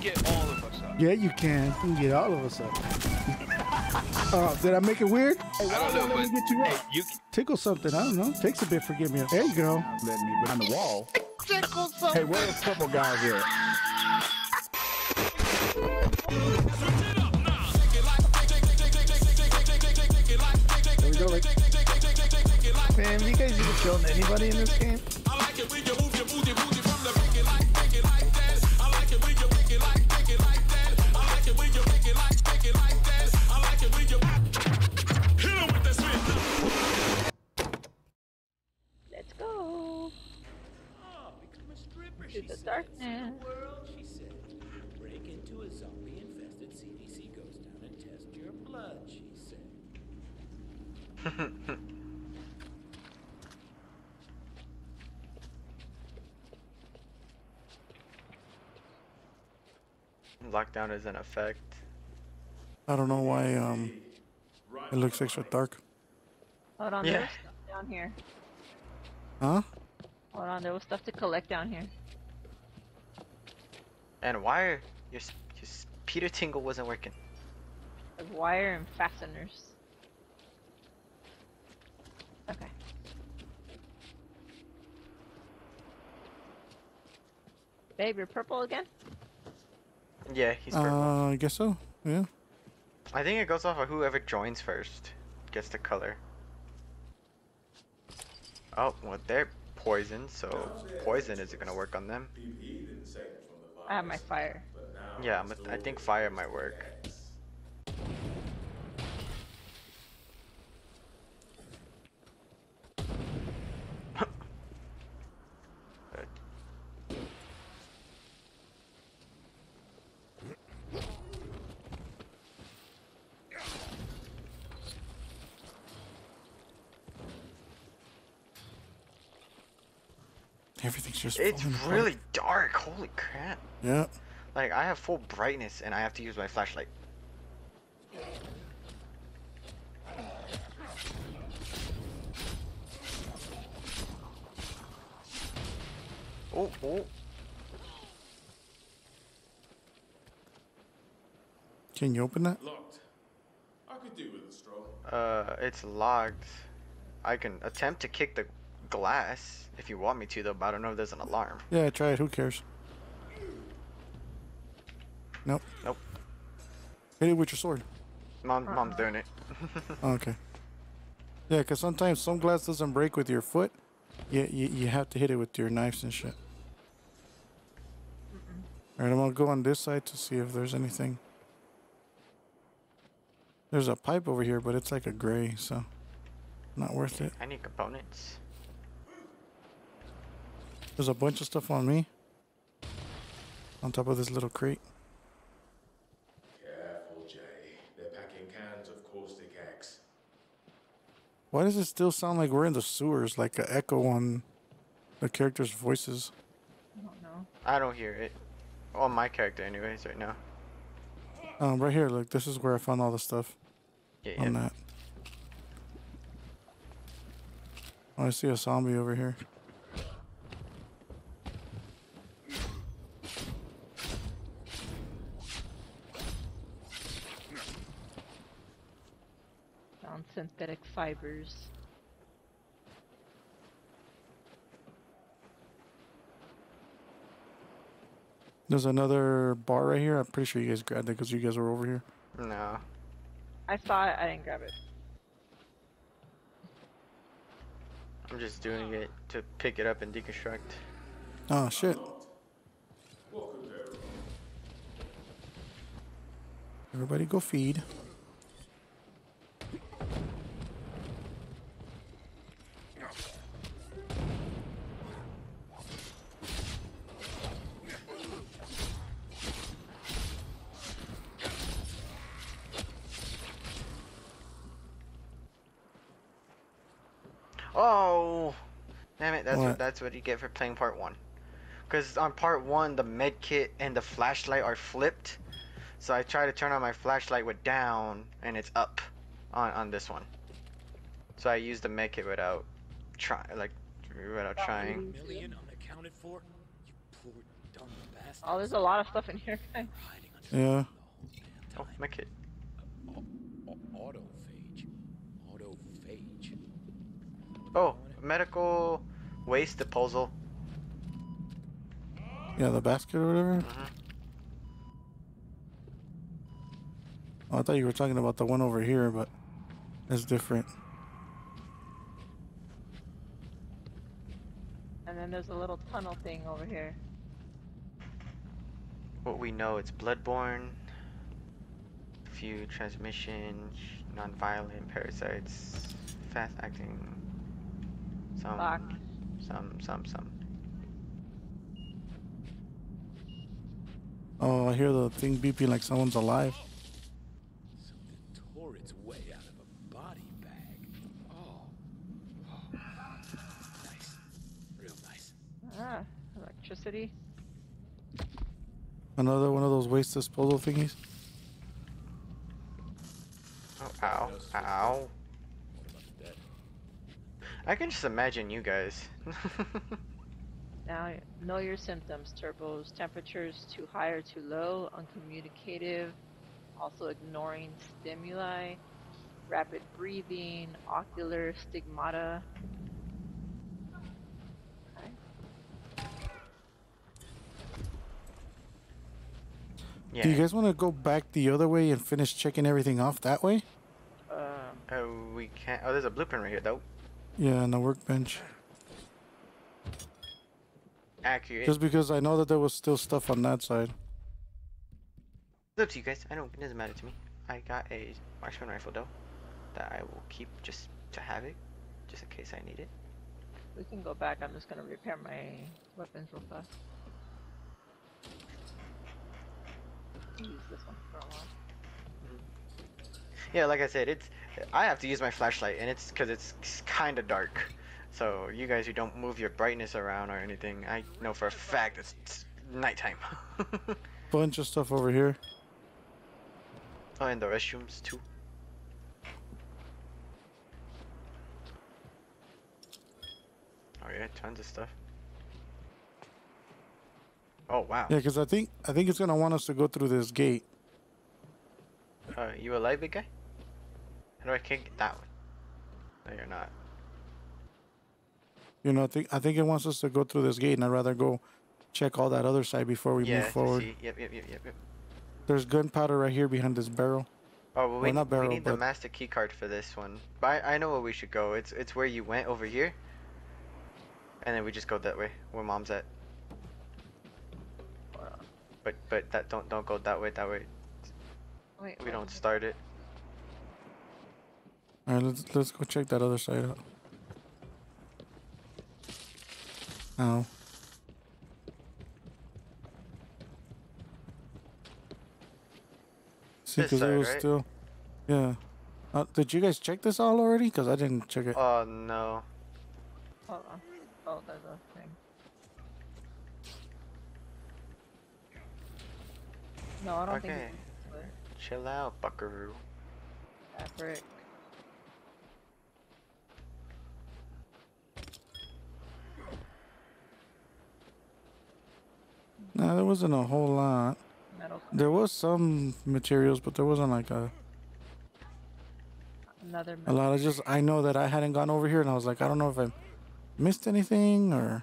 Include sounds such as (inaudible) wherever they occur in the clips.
can get all of us up. Yeah, you can. You can get all of us up. Oh, (laughs) did I make it weird? Hey, I don't know, won't let but me get you hey, you Tickle something. I don't know. Takes a bit for getting me up. There you go. Let me behind the wall. Tickle Hey, something. where those purple guys here? There we go. Like, Man, you guys even killing anybody in this game? CDC ghost town and test your blood, she said. (laughs) Lockdown is in effect. I don't know why um it looks extra dark. Hold on, Yeah. there was stuff down here. Huh? Hold on, there was stuff to collect down here. And why are your, s- your s- Peter Tingle wasn't working? There's wire and fasteners. Okay. Babe, you're purple again? Yeah, he's purple. Uh, I guess so. Yeah. I think it goes off of whoever joins first gets the color. Oh, well, they're poison, so poison isn't gonna work on them. I have my fire. Yeah, I'm a, I think fire might work. Everything's just. It's falling apart. really dark. Holy crap! Yeah. Like I have full brightness and I have to use my flashlight. Oh, oh. Can you open that? Locked. I could do with a straw. Uh, it's locked. I can attempt to kick the glass if you want me to, though, but I don't know if there's an alarm. Yeah, try it. Who cares? Nope. Nope. Hit it with your sword. Mom, mom's uh-uh. doing it. (laughs) Okay. Yeah, because sometimes some glass doesn't break with your foot. You, you, you have to hit it with your knives and shit. Alright, I'm gonna go on this side to see if there's anything. There's a pipe over here, but it's like a gray, so not worth it. I need components. There's a bunch of stuff on me. On top of this little crate. Careful, Jay. They're packing cans of caustic X. Why does it still sound like we're in the sewers, like an echo on the characters' voices? I don't know. I don't hear it. On my character, anyways, right now. Um, right here, look, this is where I found all the stuff Yeah, on that. Oh, I see a zombie over here. Found synthetic fibers. There's another bar right here. I'm pretty sure you guys grabbed it because you guys were over here. No. I saw it, I didn't grab it. I'm just doing it to pick it up and deconstruct. Oh, shit. What could go wrong? Everybody go feed. Oh, damn it! That's what? What? that's what you get for playing part one. Because on part one, the med kit and the flashlight are flipped. So I try to turn on my flashlight with down, and it's up on on this one. So I use the med kit without try like without trying. Million unaccounted for? You poor dumb Test Oh, there's a lot of stuff in here, guys. (laughs) hiding under Yeah. the Oh, time. my kid. O- autophage. Autophage. Oh, medical waste disposal. Yeah, the basket or whatever. Mhm. Oh, I thought you were talking about the one over here, but it's different. And then there's a little tunnel thing over here. What we know, it's bloodborne. Few transmission, non-violent parasites, fast-acting. Some, Fuck. Some, some, some. Oh, I hear the thing beeping like someone's alive. Something tore its way out of a body bag. Oh. oh. (sighs) Nice. Real nice. Ah, electricity. Another one of those waste disposal thingies. Oh, ow, ow. What about the dead? I can just imagine you guys. Now, know your symptoms, turbos. Temperatures too high or too low, uncommunicative, also ignoring stimuli, rapid breathing, ocular stigmata. Okay. yeah. Do you guys want to go back the other way and finish checking everything off that way? Um, Oh, we can't. Oh, there's a blueprint right here, though. Yeah, on the workbench. Accurate. Just because I know that there was still stuff on that side. It's up to you guys. I don't. It doesn't matter to me. I got a marksman rifle though, that I will keep just to have it, just in case I need it. we can go back. I'm just gonna repair my weapons real fast. Use this one for a while. Yeah, like I said, it's. I have to use my flashlight, and it's because it's kind of dark. So you guys who don't move your brightness around or anything, I know for a fact it's, it's nighttime. (laughs) Bunch of stuff over here. oh, and the restrooms too. Oh yeah, tons of stuff. Oh wow. Yeah, because I think I think it's gonna want us to go through this gate. Uh, you alive, big guy? How do I get that one? No, you're not. You know, I think I think it wants us to go through this gate, and I'd rather go check all that other side before we yeah, move to forward. see- Yep, yep, yep, yep, yep. There's gunpowder right here behind this barrel. Oh, well, we, Well, not we barrel, need the master key card for this one. But I, I know where we should go. It's it's where you went over here. And then we just go that way, where mom's at. But but that don't don't go that way. That way Wait, we what don't is start it. All right, let's let's go check that other side out. Ow. See, because it was right? still, yeah. Uh, did you guys check this all already? Because I didn't check it. Oh no. Hold on. Oh, there's a thing. No, I don't think Okay. it's this way. Chill out, buckaroo. Fabric. Nah, there wasn't a whole lot. Metal. There was some materials, but there wasn't like a, Another a lot. of just I know that I hadn't gone over here, and I was like, I don't know if I missed anything or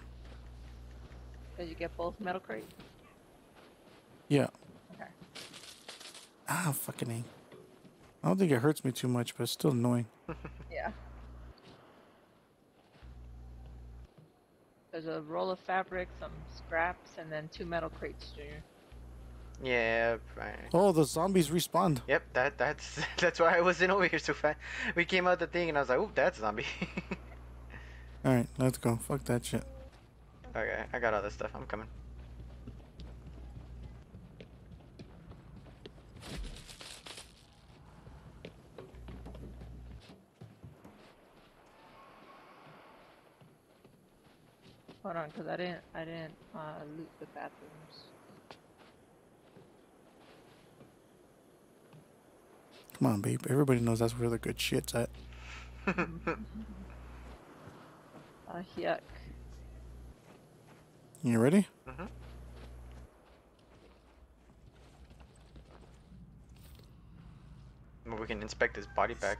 Did you get both metal crates? yeah. Okay. Ah, fucking A. I don't think it hurts me too much, but it's still annoying. (laughs) Yeah. There's a roll of fabric, some scraps, and then two metal crates, Junior. Yeah. Right. Oh, the zombies respawned. Yep. That that's (laughs) that's why I wasn't over here so fast. We came out the thing and I was like, oh, that's a zombie. (laughs) All right, let's go. Fuck that shit. okay, I got all this stuff. I'm coming. Hold on, cause I didn't, I didn't uh, loot the bathrooms. Come on, babe. Everybody knows that's where the good shit's at. (laughs) uh, yuck. You ready? Mm-hmm. Well, we can inspect his body bag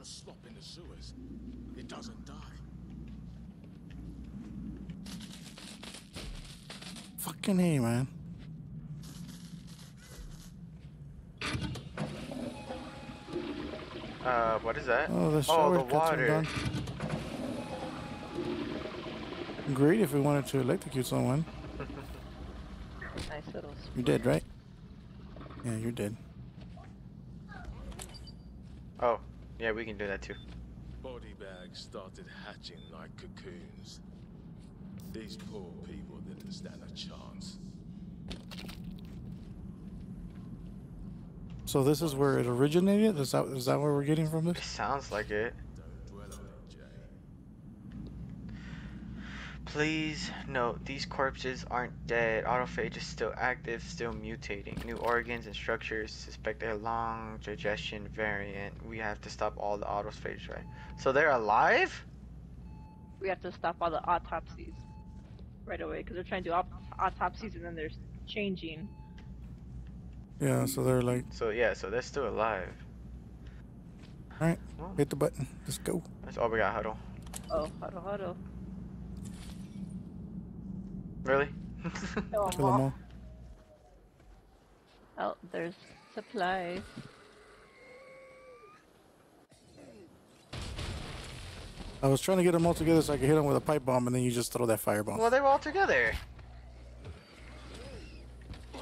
the slop in the sewers. It doesn't die. Fucking hey, man. Uh, what is that? Oh, the oh, shower the water. done. Great if we wanted to electrocute someone. (laughs) Nice little. You're dead, right? Yeah, you're dead. Oh, yeah, we can do that too. Body bags started hatching like cocoons. These poor people didn't stand a chance. So this is where it originated. Is that is that where we're getting from It this? sounds like it. Don't dwell on it, Jay. Please note, these corpses aren't dead. Autophage is still active, still mutating. New organs and structures suspect a long digestion variant. We have to stop all the autophages, right? So they're alive? We have to stop all the autopsies right away because they're trying to do op- autopsies and then they're changing. Yeah. So they're like, So yeah, so they're still alive. all right, Well, hit the button. Let's go. that's all we got, Huddle. Oh, huddle, huddle. Really? (laughs) Kill 'em Kill them all. all. Oh, there's supplies. I was trying to get them all together so I could hit them with a pipe bomb, and then you just throw that fire bomb. well, they were all together.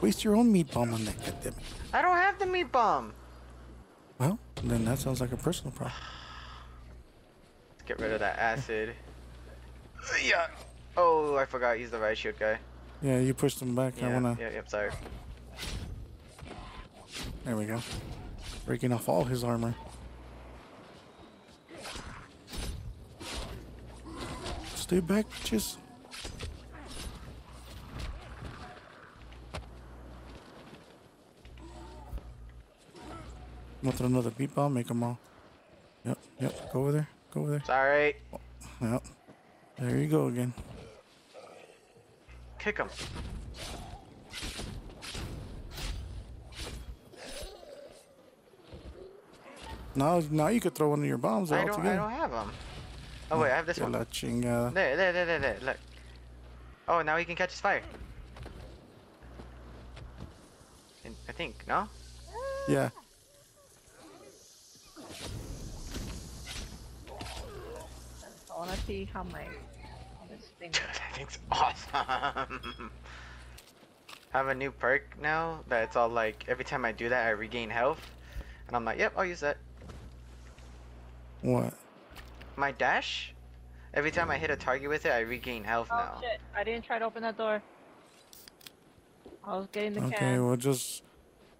Waste your own meat bomb on that, goddammit. I don't have the meat bomb. Well, then that sounds like a personal problem. (sighs) Let's get rid of that acid. Yeah. Oh, I forgot he's the right shield guy. Yeah, you pushed him back. I wanna. yeah, yep, sorry. There we go. Breaking off all his armor. Stay back, bitches. I'm gonna throw another beat bomb, make them all. Yep, yep, go over there, go over there. Sorry. Oh, yep. There you go again. Kick him. Now, now you could throw one of your bombs I all don't, I don't have them. Oh wait, I have this Que one. la chingada. There, there, there, there, there. Look. Oh, now he can catch his fire. I think, no? Yeah. I want to see how my how this thing. Dude, that thing's awesome. I (laughs) have a new perk now that it's all like every time I do that I regain health. And I'm like, yep, I'll use that. What? My dash? Every time I hit a target with it, I regain health Oh now. shit! I didn't try to open that door. I was getting the Okay, can. well just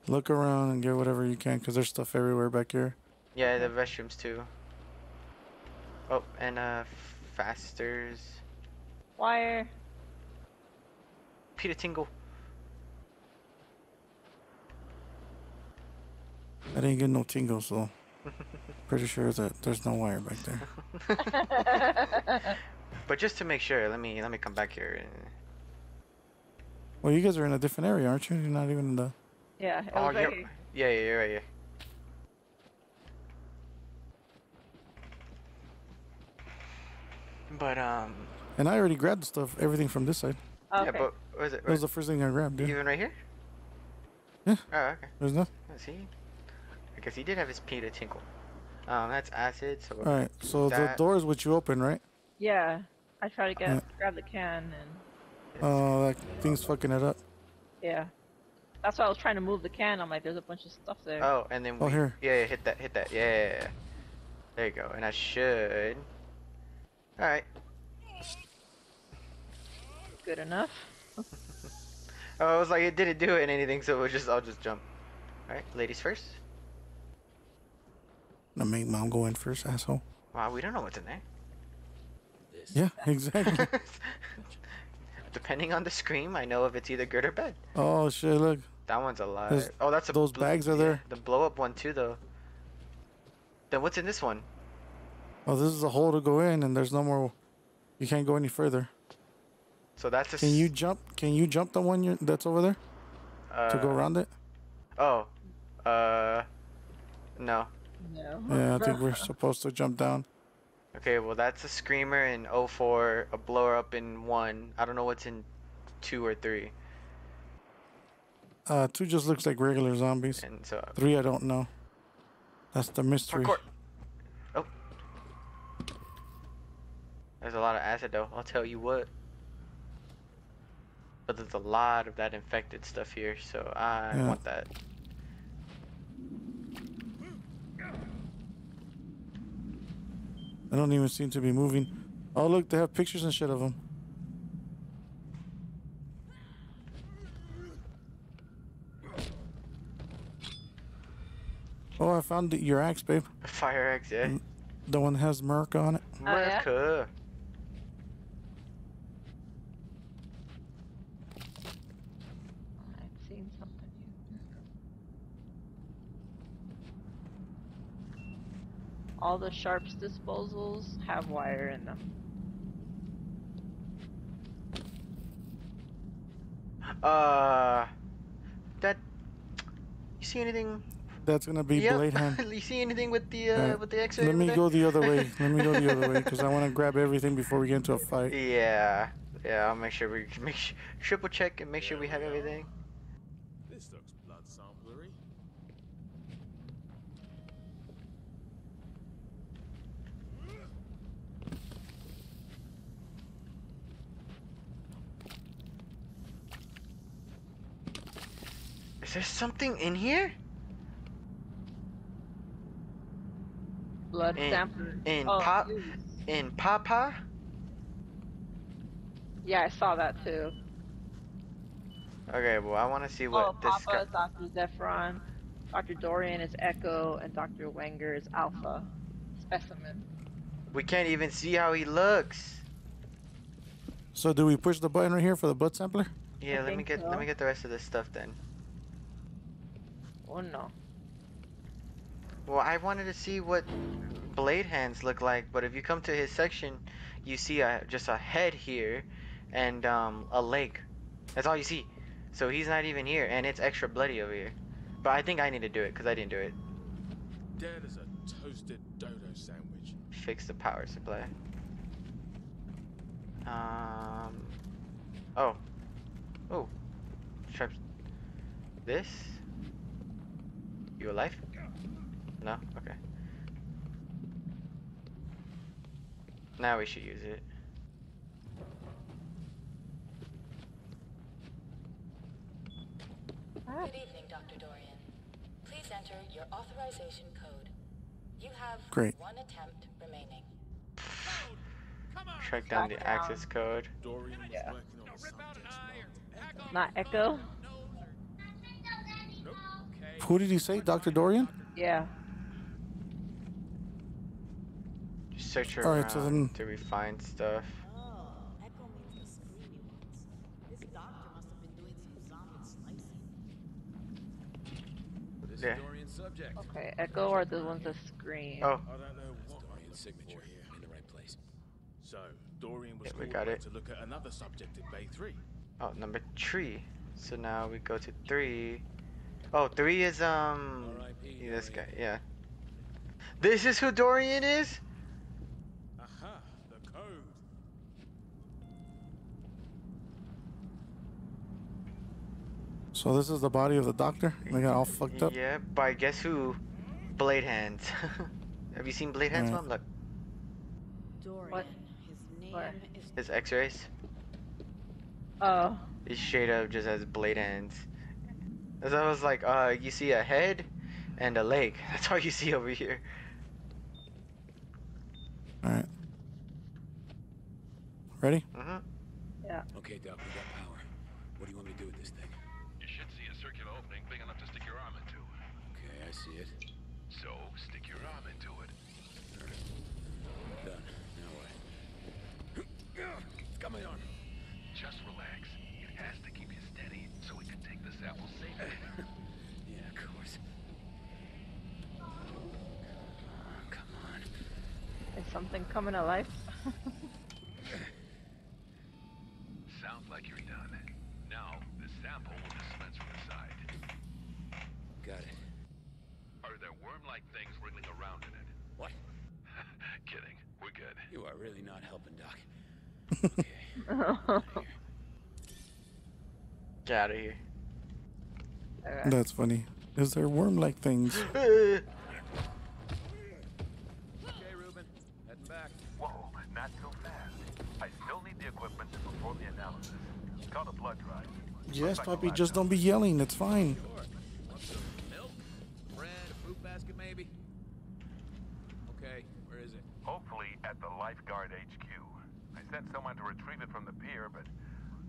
look around and get whatever you can, cause there's stuff everywhere back here. Yeah, the restrooms too. Oh, and uh, fasters. Wire. Peter Tingle. I didn't get no tingles, so (laughs) pretty sure that there's no wire back there. (laughs) But just to make sure, let me let me come back here. Well, you guys are in a different area, aren't you? You're not even in the. Yeah, Oh, was right yep. here. Yeah, yeah, you're right. Yeah. But um, And I already grabbed the stuff, everything from this side. Okay. yeah, but what is it? That was the first thing I grabbed, dude. Even right here? Yeah. Oh, okay. There's nothing. Let's see. I guess he did have his Peter Tinkle. Um, that's acid. So All right, so the door is what you open, right? Yeah, I try to get Yeah. grab the can and Oh, that thing's fucking it up. yeah. That's why I was trying to move the can. I'm like, there's a bunch of stuff there. Oh, and then Oh, here. Yeah, yeah, hit that, hit that. Yeah. There you go. And I should. All right. Good enough. (laughs) Oh, I was like, it didn't do it in anything, so it was just, I'll just jump. All right, ladies first. I make mom go in first, asshole. Wow, we don't know what's in there. This. Yeah, exactly. (laughs) Depending on the scream, I know if it's either good or bad. oh shit! Look, That one's alive. There's- oh, that's a those bags are yeah, there. The blow up one too, though. Then what's in this one? oh, this is a hole to go in, and there's no more. You can't go any further. So that's a. Can you jump? Can you jump the one you that's over there uh, to go around it? Oh, uh, no. No. Yeah, I think we're (laughs) supposed to jump down. Okay, well that's a screamer in 04, a blower up in one. I don't know what's in two or three. Uh, two just looks like regular zombies. And so Three, I don't know. That's the mystery. Parkour. Oh. There's a lot of acid though, I'll tell you what. But there's a lot of that infected stuff here, so I Yeah. want that. I don't even seem to be moving. Oh, look, they have pictures and shit of them. Oh, I found the, your axe, babe. Fire axe, yeah. Mm. The one that has Merc on it. Oh, yeah? Merca. I've seen something here. All the sharps disposals have wire in them. Uh, that. You see anything? That's gonna be Yep. Blade Hand. (laughs) you see anything with the uh, Alright, with the X-ray? Let me there? go the other way. (laughs) Let me go the other way because I want to grab everything before we get into a fight. Yeah, yeah. I'll make sure we make sh- triple check and make sure we have everything. This looks blood samplery. Is there something in here? Blood In- sample. in oh, pop- ooze. In Papa? Yeah, I saw that too. Okay, well I want to see what oh, this Papa is Dr. Zephron, Dr. Dorian is Echo, and Dr. Wenger is Alpha. Specimen. We can't even see how he looks. So do we push the button right here for the blood sampler? Yeah, I let me think get let me get the rest of this stuff then. Oh no. Well, I wanted to see what blade hands look like, but if you come to his section, you see a just a head here and um a leg. That's all you see. So he's not even here, and it's extra bloody over here. But I think I need to do it because I didn't do it. Dead as a toasted dodo sandwich. Fix the power supply. Um. Oh. Oh. Traps. This. You alive? No. Okay. Now we should use it. Good evening, Dr. Dorian. Please enter your authorization code. You have Great. one attempt remaining. Track down the down. access code. Dorian was Yeah. working on the subject's mind. Not Echo? Nope. Okay. Who did he say? Dr. Dorian? Yeah. Just search Alright, around so then- to refine stuff. Oh, Echo means the screamy ones. This doctor must have been doing some zombie slicing. This Yeah. is Dorian's subject. Okay, Echo are the ones that scream. Oh, I don't know what Dorian's signature here. in the right place. So, Dorian was Yeah, we got it. to look at another subject in Bay 3. oh, number three. So now we go to three. Oh, three is um. R.I.P. yeah, this guy, yeah. This is who Dorian is? Aha, the code. So this is the body of the doctor? They got all fucked up? Yeah, by guess who? Blade Hands. (laughs) Have you seen Blade Hands, Yeah. Mom? Look, Dorian. What? His name What? is. his X-rays. Oh. He straight up just has blade hands. As I was like, uh, you see a head and a leg. (laughs) That's all you see over here. Alright. Ready? hmm Yeah. Okay, Doc, we got coming alive. Sounds like you're done. Now, the sample will dispense from the side. Got it. Are there worm-like things wriggling around in it? What? (laughs) Kidding. We're good. You are really not helping, Doc. Okay. (laughs) Get out of here. That's funny. Is there worm-like things? (laughs) yes, puppy. Just don't be yelling. It's fine. Sure. Want some milk? Bread? Fruit basket, maybe? Okay, where is it? Hopefully at the lifeguard HQ. I sent someone to retrieve it from the pier, but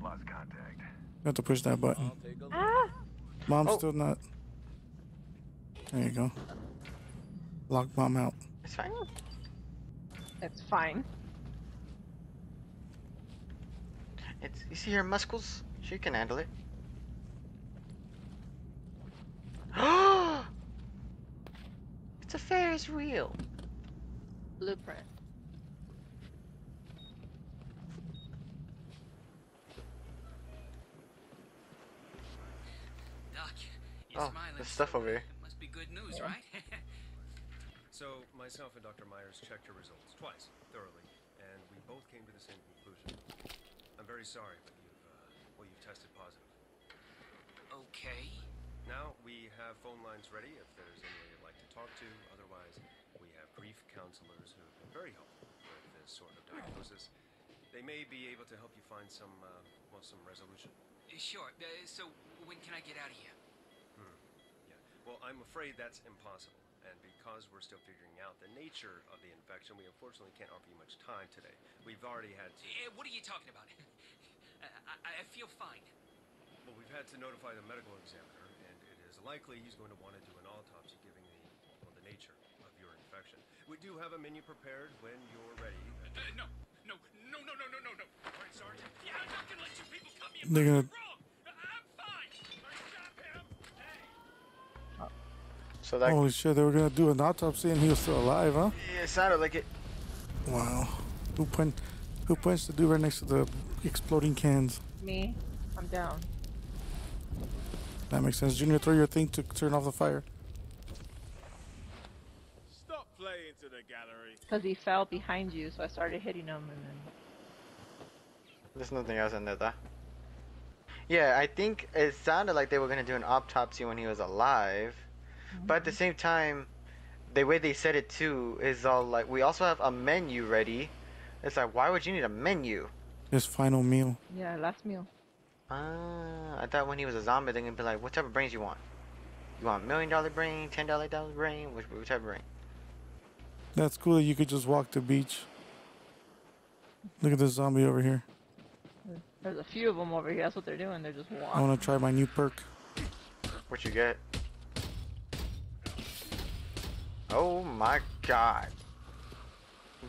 lost contact. You have to push that button. I'll take a look. Ah! Mom's Oh. still not. There you go. Lock mom out. It's fine. It's fine. It's you see her muscles? She can handle it. (gasps) it's a Ferris wheel. Blueprint. Doc, you're Oh, smiling. there's stuff over here. Must be good news, oh. right? (laughs) So, myself and Dr. Myers checked your results twice, thoroughly, and we both came to the same conclusion. I'm very sorry, but you've, uh, well, you've tested positive. okay. Now, we have phone lines ready if there's anyone you'd like to talk to. Otherwise, we have grief counselors who have been very helpful with this sort of diagnosis. They may be able to help you find some, uh, well, some resolution. Uh, Sure. Uh, so when can I get out of here? Hmm. Yeah. Well, I'm afraid that's impossible. And because we're still figuring out the nature of the infection, we unfortunately can't offer you much time today. We've already had to. Uh, what are you talking about? (laughs) I, I, I feel fine. Well, we've had to notify the medical examiner, and it is likely he's going to want to do an autopsy given the, well, the nature of your infection. We do have a menu prepared when you're ready. Uh, no, no, no, no, no, no, no, no. All right, Sergeant. Yeah, I'm not gonna let you people cut me They're gonna. wrong. I'm fine. Stop him. So that Holy shit! They were gonna do an autopsy and he was still alive, huh? yeah, it sounded like it. Wow. Who point? Who points the dude right next to the exploding cans? Me. I'm down. That makes sense. Junior, throw your thing to turn off the fire. Stop playing to the gallery. Because he fell behind you, so I started hitting him, and then There's nothing else in there, though. Yeah, I think it sounded like they were gonna do an autopsy when he was alive, but at the mm-hmm. same time, the way they said it too is all like, we also have a menu ready. It's like, why would you need a menu? His final meal. yeah, last meal. Ah, I thought when he was a zombie, they're gonna be like, what type of brains you want? You want million dollar brain, ten dollar dollar brain, which, which type of brain? That's cool that you could just walk the beach. Look at this zombie over here. There's a few of them over here. That's what they're doing. They're just walking. I want to try my new perk. What you get? Oh my god.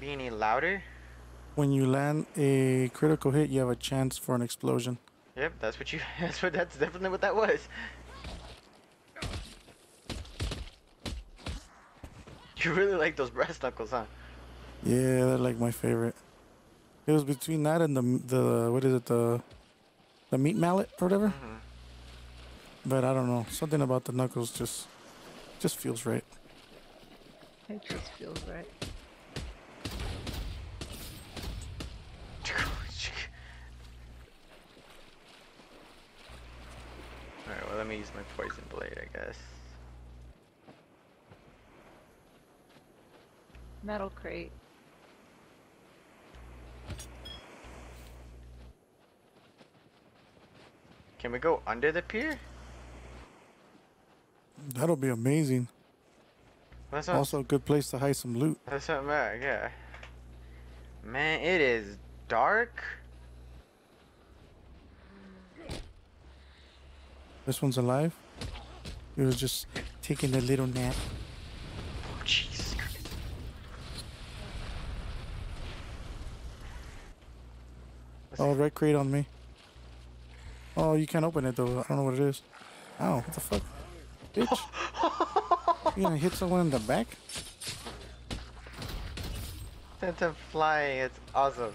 Be any louder? When you land a critical hit, you have a chance for an explosion. Yep, that's what you. (laughs) That's what. That's definitely what that was. (laughs) You really like those brass knuckles, huh? Yeah, they're like my favorite. It was between that and the the what is it the the meat mallet or whatever. Mm-hmm. But I don't know. Something about the knuckles just just feels right. It just feels right. Alright, well, let me use my poison blade, I guess. Metal crate. Can we go under the pier? That'll be amazing. That's what, Also, a good place to hide some loot. that's what I'm at, yeah. Man, it is dark. This one's alive. He was just taking a little nap. Oh, Christ. Oh, red crate on me. Oh, you can't open it though. I don't know what it is. Ow, what the fuck? Bitch. (laughs) You gonna hit someone in the back? That's a flying, it's awesome.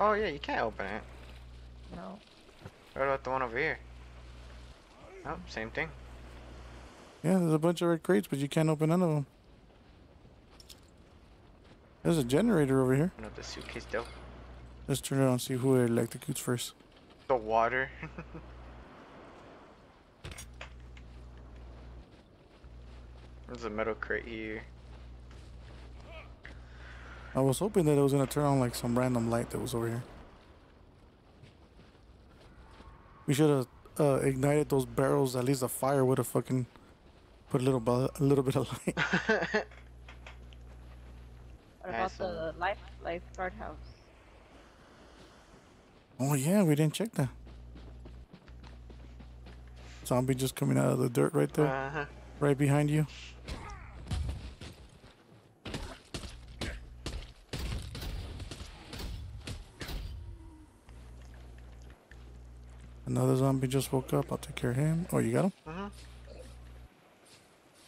Oh yeah, you can't open it. No. What about the one over here? Oh, same thing. Yeah, there's a bunch of red crates, but you can't open none of them. There's a generator over here. Open up the suitcase though. Let's turn it on and see who it electrocutes first. The water. (laughs) There's a metal crate here. I was hoping that it was gonna turn on like some random light that was over here. We should have uh, ignited those barrels. At least the fire would have fucking put a little, bu- a little bit of light. (laughs) What about the life lifeguard house? oh yeah, we didn't check that. Zombie just coming out of the dirt right there, Uh-huh. right behind you. Another zombie just woke up. I'll take care of him. Oh, you got him? Mhm.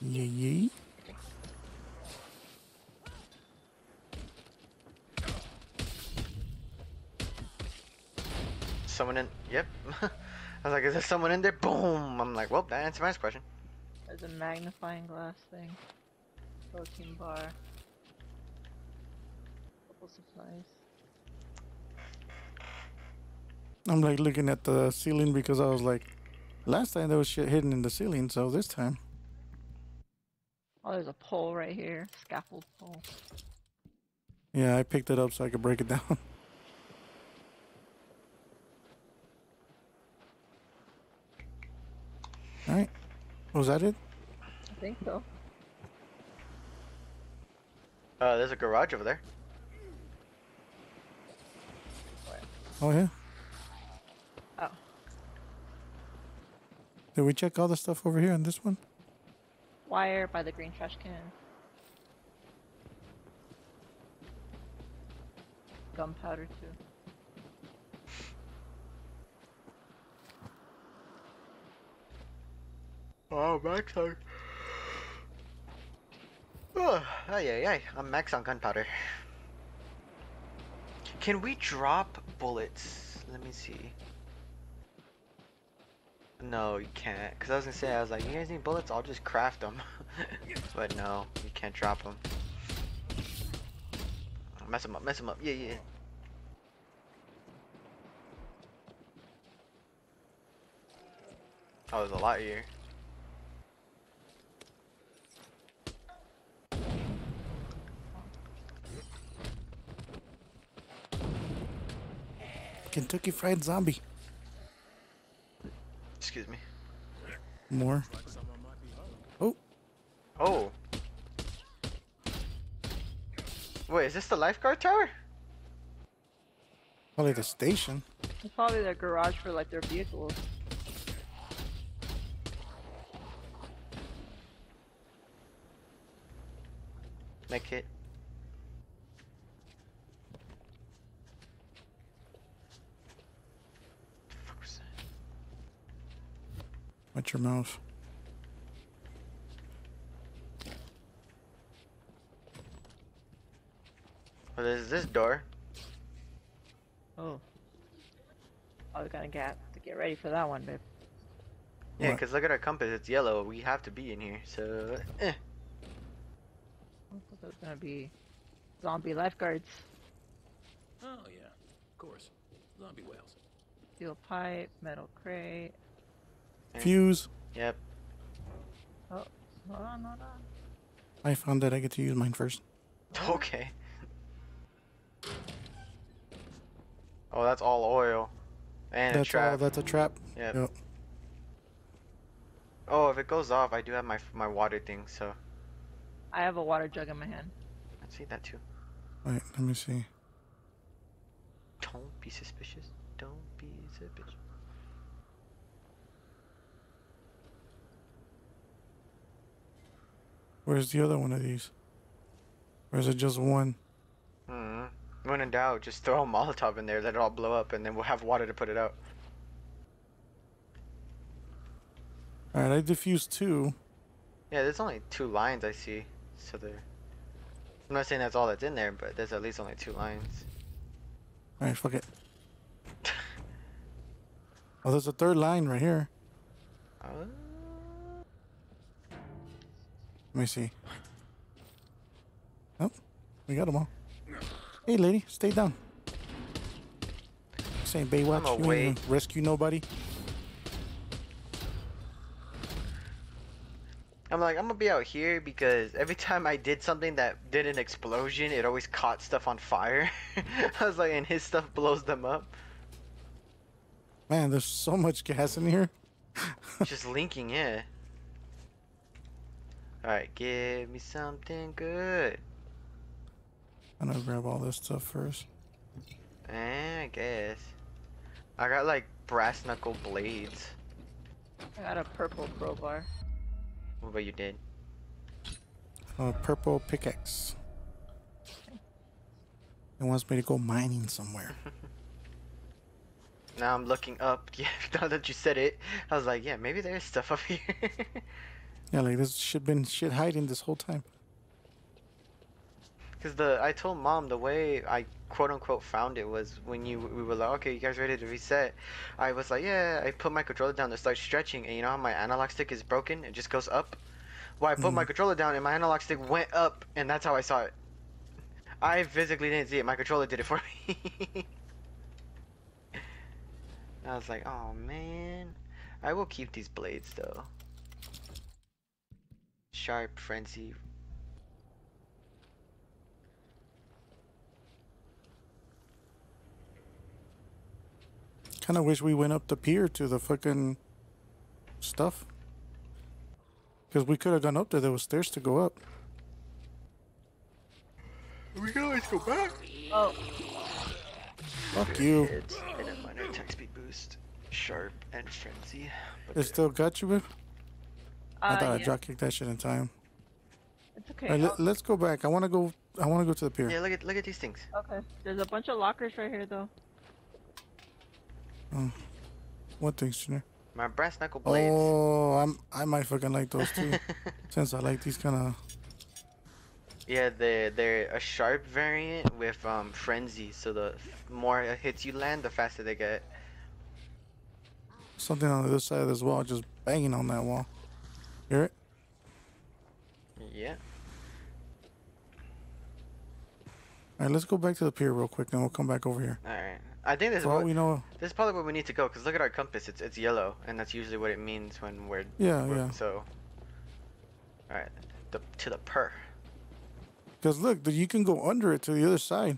Yeah, yeah. Someone in. Yep. (laughs) I was like, is there someone in there? Boom! I'm like, well, that answered my question. There's a magnifying glass thing. Protein bar. Couple supplies. I'm like looking at the ceiling because I was like, last time there was shit hidden in the ceiling, so this time. Oh, there's a pole right here. Scaffold pole. Yeah, I picked it up so I could break it (laughs) down. Alright. Was that it? I think so. Uh, there's a garage over there. Oh, yeah. Oh. Did we check all the stuff over here on this one? Wire by the green trash can. Gunpowder too. Oh, max on. Oh, ay, ay, ay. I'm max on gunpowder. Can we drop bullets? Let me see. No, you can't. Cause I was gonna say, I was like, you guys need bullets? I'll just craft them. (laughs) but no, you can't drop them. Mess them up, mess them up. Yeah, yeah. Oh, there's a lot here. Kentucky Fried Zombie. Excuse me. More. Oh, Oh. Wait, is this the lifeguard tower? probably the station. It's probably their garage for like their vehicles. Make it. Fuck was that? Watch your mouth. What is this door? Oh. Oh, we gotta get to get ready for that one, babe. Yeah, because look at our compass, it's yellow. We have to be in here, so. Eh. I thought there was gonna be zombie lifeguards. Oh, yeah. Of course. Zombie whales. Steel pipe, metal crate. Fuse. Yep. Oh, hold on, hold on. I found that I get to use mine first. (laughs) Okay. Oh, that's all oil. And a That's trap. all. That's a trap. Yep. Yep. Oh, if it goes off, I do have my my water thing, so. I have a water jug in my hand. I see that too. Wait, let me see. Don't be suspicious. Don't be suspicious. Where's the other one of these? Or is it just one? Hmm. When in doubt, just throw a Molotov in there, let it all blow up, and then we'll have water to put it out. Alright, I diffused two. Yeah, there's only two lines I see, so there. I'm not saying that's all that's in there, but there's at least only two lines. Alright, fuck it. (laughs) Oh, there's a third line right here. Uh, (laughs) Let me see. Oh, we got them all. Hey, lady, stay down. Saying Baywatch, I'm you away. ain't gonna rescue nobody. I'm like, I'm gonna be out here because every time I did something that did an explosion, it always caught stuff on fire. (laughs) I was like, and his stuff blows them up. Man, there's so much gas in here. (laughs) Just linking, yeah. Alright, give me something good. I'm gonna grab all this stuff first. Eh, I guess. I got like brass knuckle blades. I got a purple crowbar. What about you did? A purple pickaxe. It wants me to go mining somewhere. (laughs) Now I'm looking up. (laughs) Yeah, now that you said it, I was like, yeah, maybe there's stuff up (laughs) here. Yeah, like this shit been shit hiding this whole time. Cause the I told mom the way I quote unquote found it was when you we were like, okay, you guys ready to reset? I was like, yeah. I put my controller down to start stretching, and you know how my analog stick is broken? It just goes up. Well, I put my mm-hmm. controller down, and my analog stick went up, and that's how I saw it. I physically didn't see it. My controller did it for (laughs) me. I was like, oh man. I will keep these blades though. Sharp, frenzy, Kind of wish we went up the pier to the fucking stuff. Because we could have gone up there. There was stairs to go up. We can always go back. Oh, Fuck you. It's and a minor attack speed boost, sharp and frenzy. It still got you, babe? I uh, thought I yeah. drop kicked that shit in time. It's okay. Alright, I'll- let, us go back. I want to go. I want to go to the pier. Yeah, look at look at these things. Okay. There's a bunch of lockers right here, though. Oh. What things, Junior? My brass knuckle blades. Oh, I'm. I might fucking like those too. (laughs) since I like these kind of. Yeah, they're they're a sharp variant with um frenzy. So the more hits you land, the faster they get. Something on the other side of this wall, just banging on that wall. Hear it? Yeah. All right, let's go back to the pier real quick, then we'll come back over here. All right. I think this is For what, we know, this is probably where we need to go. Cause look at our compass. It's it's yellow, and that's usually what it means when we're Yeah, we're- yeah. So. All right. The to the per. because look, you can go under it to the other side.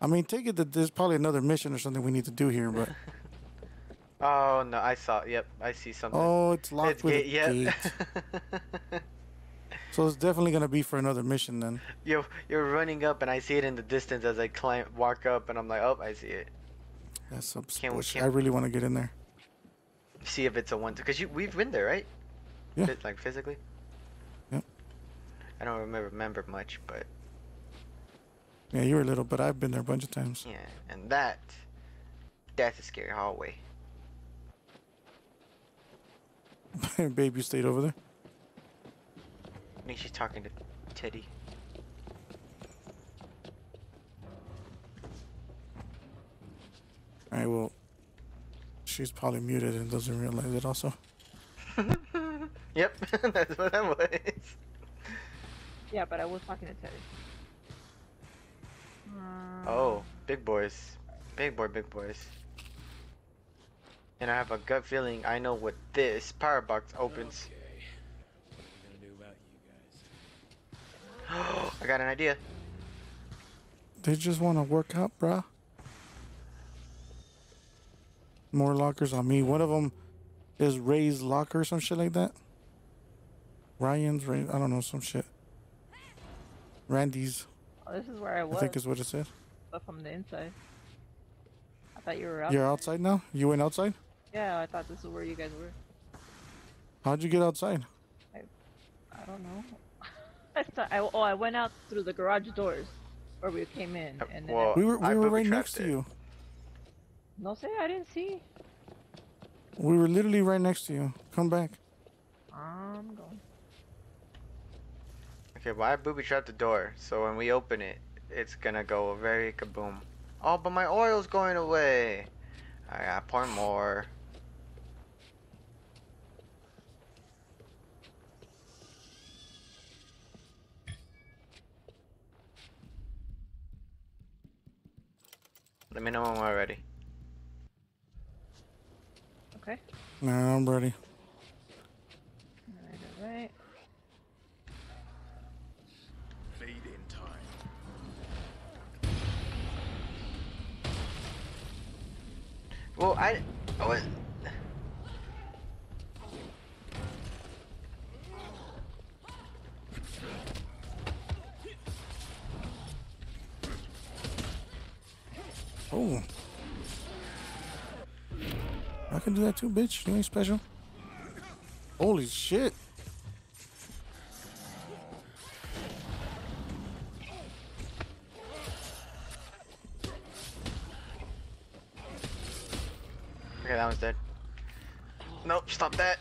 I mean, take it that there's probably another mission or something we need to do here, but (laughs) Oh no, I saw. Yep, I see something. oh, it's locked it's with gate. a Yep. gate. (laughs) So it's definitely gonna be for another mission then. Yo, you're running up, and I see it in the distance as I climb, walk up, and I'm like, oh, I see it. That's some Can't- can't- I really want to get in there. See if it's a one, because you we've been there, right? Yeah. Like physically. Yep. I don't remember remember much, but Yeah, you were a little, but I've been there a bunch of times. yeah, and that, that's a scary hallway. (laughs) Babe, you stayed over there. I think she's talking to Teddy. All right, well, she's probably muted and doesn't realize it. Also, (laughs) Yep, (laughs) that's what that was. Yeah, but I was talking to Teddy. Uh, Oh, big boys, big boy, big boys. And I have a gut feeling I know what this power box opens. Okay. What gonna do about you guys? (gasps) I got an idea. they just want to work out, bruh. More lockers on me. One of them is Ray's locker or some shit like that. Ryan's, Ray, I don't know, some shit. Randy's, Oh, this is where I was. I was, think is what it said. but from the inside. I thought you were out. You're outside now? You went outside? Yeah, I thought this is where you guys were. How'd you get outside? I I don't know. (laughs) I thought I, oh, I went out through the garage doors where we came in, uh, and then well, We were we I were right trapped next to you. no say I didn't see. We were literally right next to you. Come back. I'm going. Okay, well I booby trapped the door, so when we open it, it's gonna go very kaboom. Oh, but my oil's going away. I gotta pour more. Let me know when we're ready. Okay. Nah, I'm ready. Alright, alright. Feed in time. Well, I. I was, Oh. I can do that too, bitch. You ain't special. Holy shit. okay, that one's dead. Nope, stop that.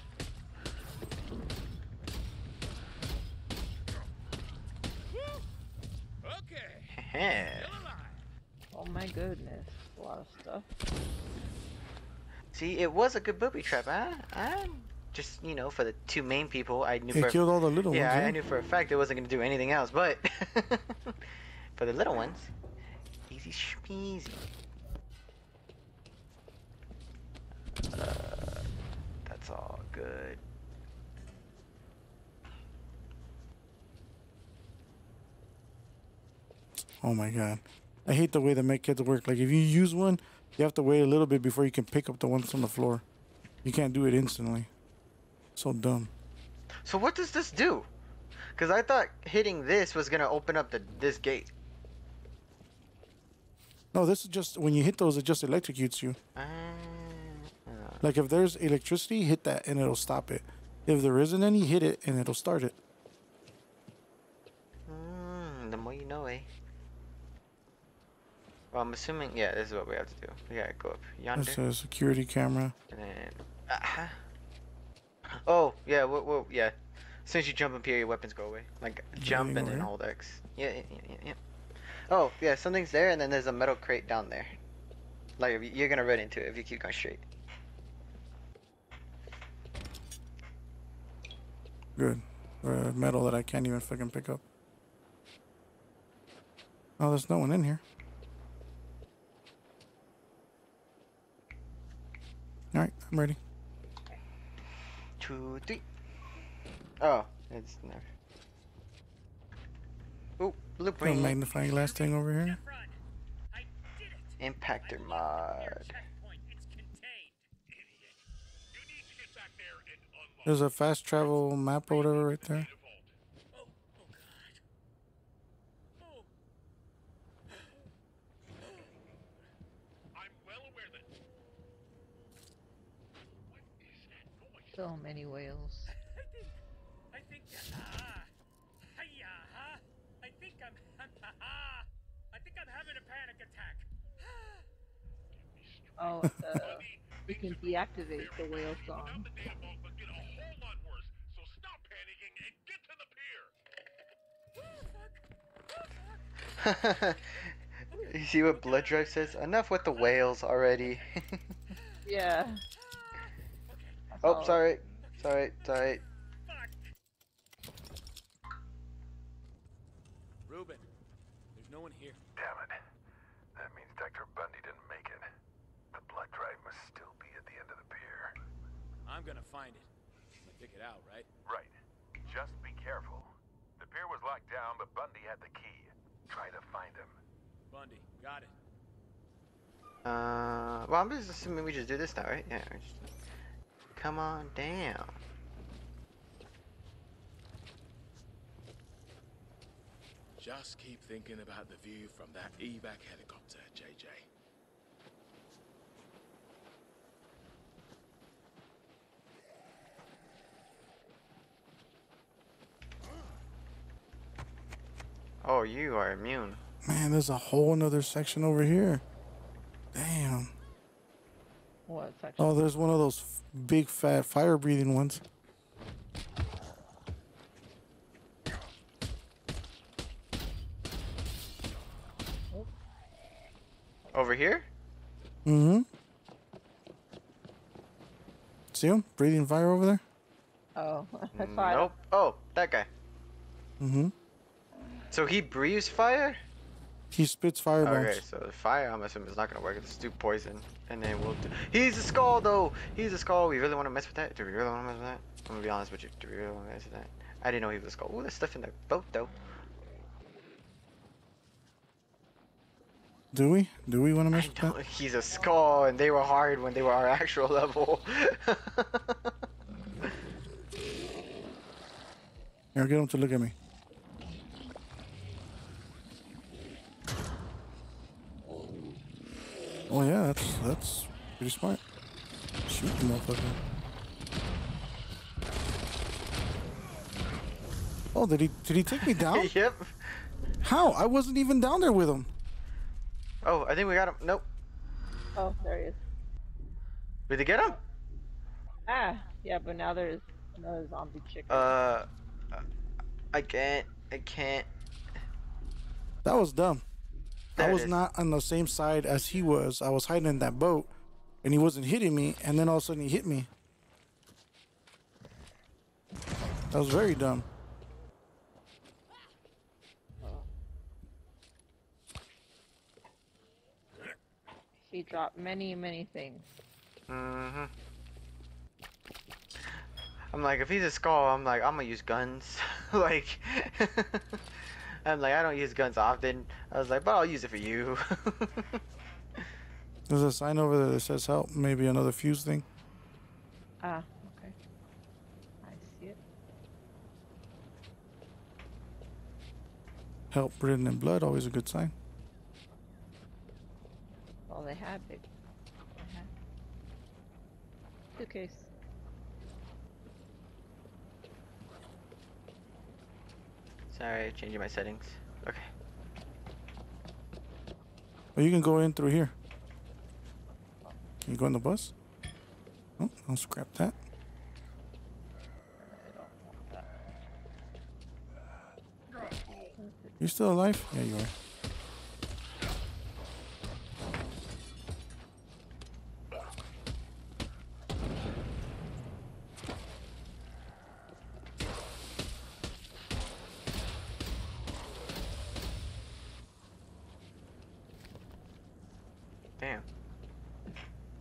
Okay. Oh my goodness. A lot of stuff. See, it was a good booby trap. I, I just you know for the two main people, I knew. It for, killed all the little yeah, ones, I- I knew for a fact it wasn't gonna do anything else. But (laughs) for the little ones, easy schmeezy. Uh, that's all good. Oh my god. I hate the way the med kits work. Like if you use one, you have to wait a little bit before you can pick up the ones on the floor. You can't do it instantly. So dumb. So what does this do? Because I thought hitting this was gonna open up the this gate. No, this is just when you hit those, it just electrocutes you. Ah, Like if there's electricity, hit that and it'll stop it. If there isn't any, hit it and it'll start it. Mm, the more you know, eh? Well, I'm assuming, yeah, this is what we have to do. We gotta go up yonder. That's a security camera. And then. ah. oh, yeah, whoa, whoa, yeah. As soon as you jump up here, your weapons go away. Like, jump and then hold X. Yeah, yeah, yeah, yeah. Oh, yeah, something's there, and then there's a metal crate down there. Like, you- you're gonna run into it if you keep going straight. Good. Uh, metal that I can't even fucking pick up. Oh, there's no one in here. All right, I'm ready. Two, three. Oh, it's never. Ooh, Little blueprint. magnifying glass thing over here. Impactor mod. There's a fast travel map or whatever right there. So many whales. I think. Ah. Hiya, huh? I think I'm. ah, (laughs) I think I'm having a panic attack. (sighs) Oh, uh, we can deactivate the whale song. you see what Blood Drive says? Enough with the whales already. (laughs) Yeah. (laughs) oh, sorry. Sorry, sorry. Ruben, there's no one here. Damn it. That means Dr. Bundy didn't make it. The blood drive must still be at the end of the pier. I'm gonna find it. I'm gonna pick it out, right? Right. Just be careful. The pier was locked down, but Bundy had the key. Try to find him. Bundy, got it. Uh, well, I'm just assuming we just do this now, right? Yeah. We're just- Come on down. Just keep thinking about the view from that evac helicopter, JJ. Oh, you are immune. Man, there's a whole another section over here. Damn. What section? Oh, there's one of those f- big fat fire breathing ones. Over here? Mm-hmm. See him breathing fire over there? Oh, I saw it. Nope. Oh, that guy. Mm-hmm. So he breathes fire? He spits fire bombs. Okay, so the fire, I'm assuming is not gonna work. Let's do poison, and then we'll do. He's a skull though. He's a skull. We really want to mess with that? Do we really want to mess with that? I'm gonna be honest with you. Do we really want to mess with that? I didn't know he was a skull. Ooh, there's stuff in the boat though. Do we? Do we want to mess with that? He's a skull, and they were hard when they were our (laughs) actual level. Here, get him to look at me. Oh yeah, that's that's pretty smart. Shoot the motherfucker. Oh, did he did he take me down? (laughs) yep. How? I wasn't even down there with him. Oh, I think we got him. Nope. Oh, there he is. Did they get him? Ah, yeah, but now there's another zombie chick. Uh, I can't. I can't. That was dumb. There I was is. not on the same side as he was. I was hiding in that boat, and he wasn't hitting me. And then all of a sudden he hit me. That was very dumb. He dropped many, many things. Mm-hmm. I'm like, if he's a skull, I'm like, I'm gonna use guns. (laughs) like, (laughs) I'm like, I don't use guns often. I was like, but I'll use it for you. (laughs) There's a sign over there that says help. Maybe another fuse thing. Ah, okay. I see it. Help written in blood. Always a good sign. Well, they had big. They had. Suitcase. Sorry, changing my settings. Okay. Oh, you can go in through here. Can you go in the bus? Oh, I'll scrap that. You still alive? Yeah, you are. Damn.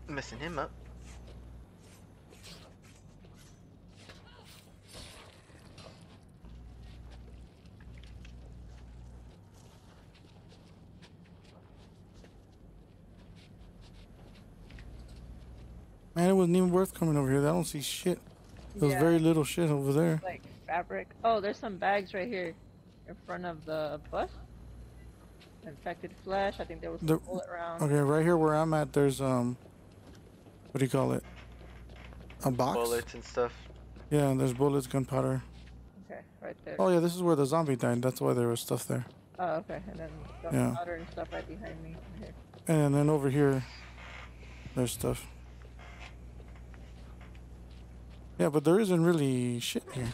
Messing him up. Man, it wasn't even worth coming over here. I don't see shit. There's Yeah. very little shit over there. Like fabric. Oh, there's some bags right here in front of the bus. Infected flesh. I think there was some The- bullet rounds. Okay, right here where I'm at, there's um, what do you call it? A box. Bullets and stuff. Yeah, and there's bullets, gunpowder. Okay, right there. Oh yeah, this is where the zombie died. That's why there was stuff there. Oh, okay. And then Yeah. gunpowder and stuff right behind me. Right here. And then over here, there's stuff. Yeah, but there isn't really shit here.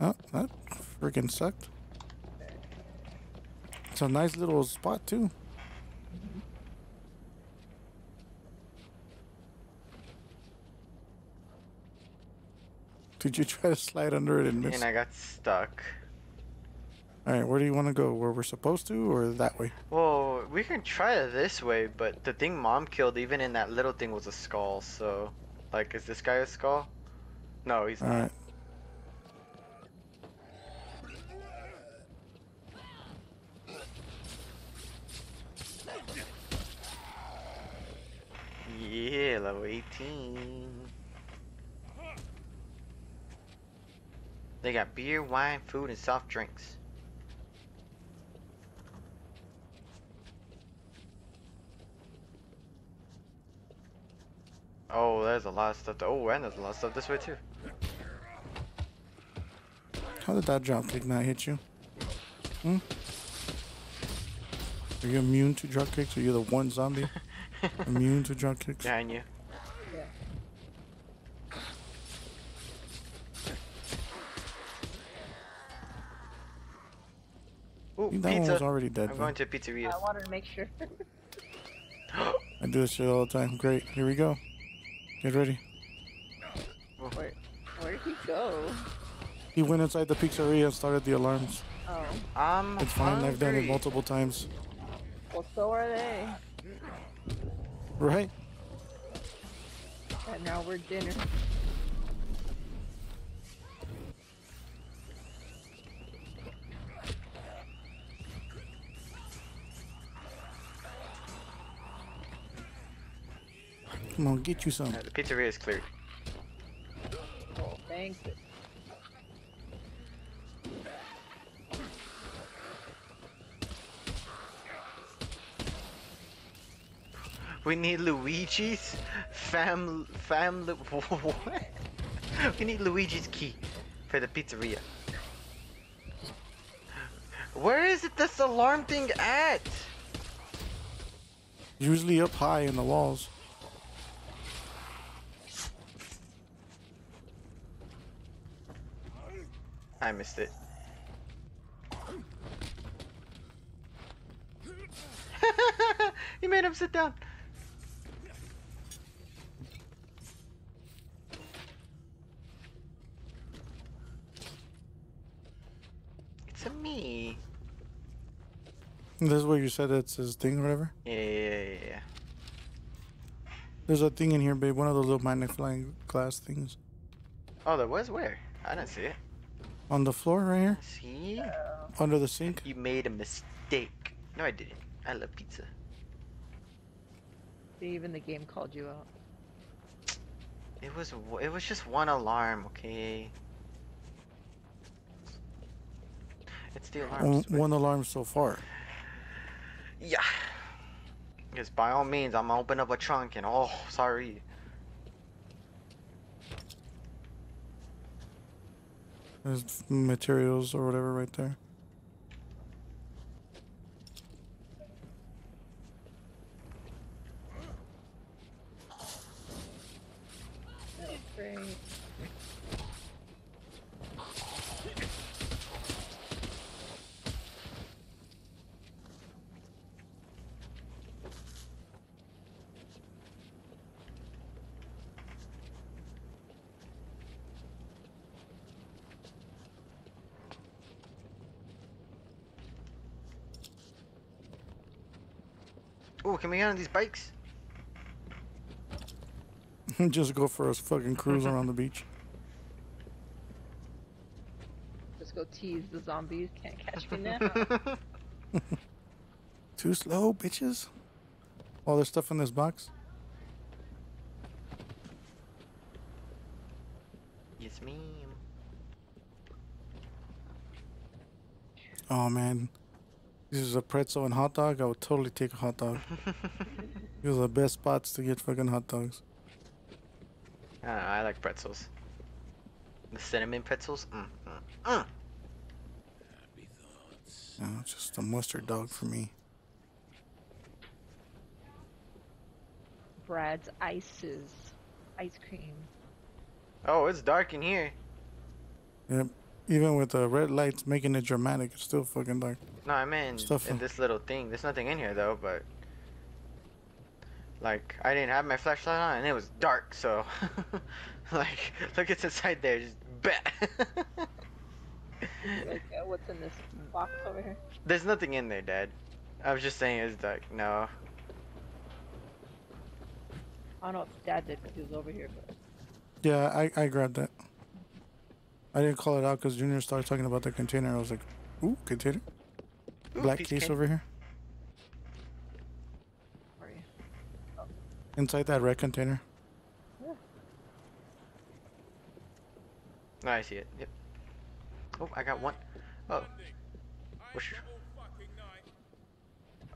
Oh, that freaking sucked. It's a nice little spot too. Did you try to slide under it and miss? And I got stuck. All right, where do you want to go? Where we're supposed to, or that way? Well, we can try it this way, but the thing mom killed, even in that little thing, was a skull. So, like, is this guy a skull? No, he's All not. right. Yeah, level 18. They got beer, wine, food, and soft drinks. Oh, there's a lot of stuff. Oh, and there's a lot of stuff this way too. How did that drop kick not hit you? Hmm? Are you immune to drop kicks? Are you the one zombie (laughs) immune to drop kicks? Behind you. Yeah. Ooh, think that one pizza. was already dead, I'm though. going to a pizzeria. I wanted to make sure. (gasps) I do this shit all the time. Great. Here we go. Get ready. Where, where did he go? He went inside the pizzeria and started the alarms. Oh, I'm It's fine. I've done it multiple times. well, so are they. Right? And now we're dinner. Come on, get you some. Uh, the pizzeria is cleared. Oh, thanks. We need Luigi's fam family. (laughs) What? We need Luigi's key for the pizzeria. Where is it this alarm thing at? Usually up high in the walls. I missed it. (laughs) he made him sit down. It's a me. This is where you said it's his thing or whatever. Yeah, yeah, yeah, yeah, yeah. There's a thing in here, babe. One of those little magnifying glass things. Oh, there was where? I didn't see it. On the floor right here. See? Under the sink. You made a mistake. No, I didn't. I love pizza. See, even the game called you out. It was it was just one alarm, okay? It's the alarm. One, one alarm so far. Yeah. Yes, by all means, I'm gonna open up a trunk and oh, sorry. There's materials or whatever right there. Great. Ooh, can we get on these bikes? (laughs) Just go for a fucking cruise (laughs) around the beach. Just go tease the zombies. Can't catch me now. (laughs) Too slow, bitches. All there's stuff in this box. yes, ma'am. Oh man, this is a pretzel and hot dog. I would totally take a hot dog. (laughs) These are the best spots to get fucking hot dogs. I, don't know, I like pretzels. The cinnamon pretzels. Mm, mm, mm. You it's just a mustard dog for me. Brad's ices. Ice cream. Oh, it's dark in here. Yep. Even with the red lights making it dramatic, it's still fucking dark. No, I mean Stuff in this little thing. There's nothing in here though, but like I didn't have my flashlight on and it was dark, so (laughs) like look it's inside there, just bet. Like, uh, what's in this box over here? There's nothing in there, Dad. I was just saying it's dark. No. I don't know if Dad did because he was over here, but Yeah, I, I grabbed that. I didn't call it out because Junior started talking about the container. I was like, ooh, container. Ooh, Black case can- over here. where are you? Inside that red container. No, I see it. Yep. Oh, I got one. Oh. What's your...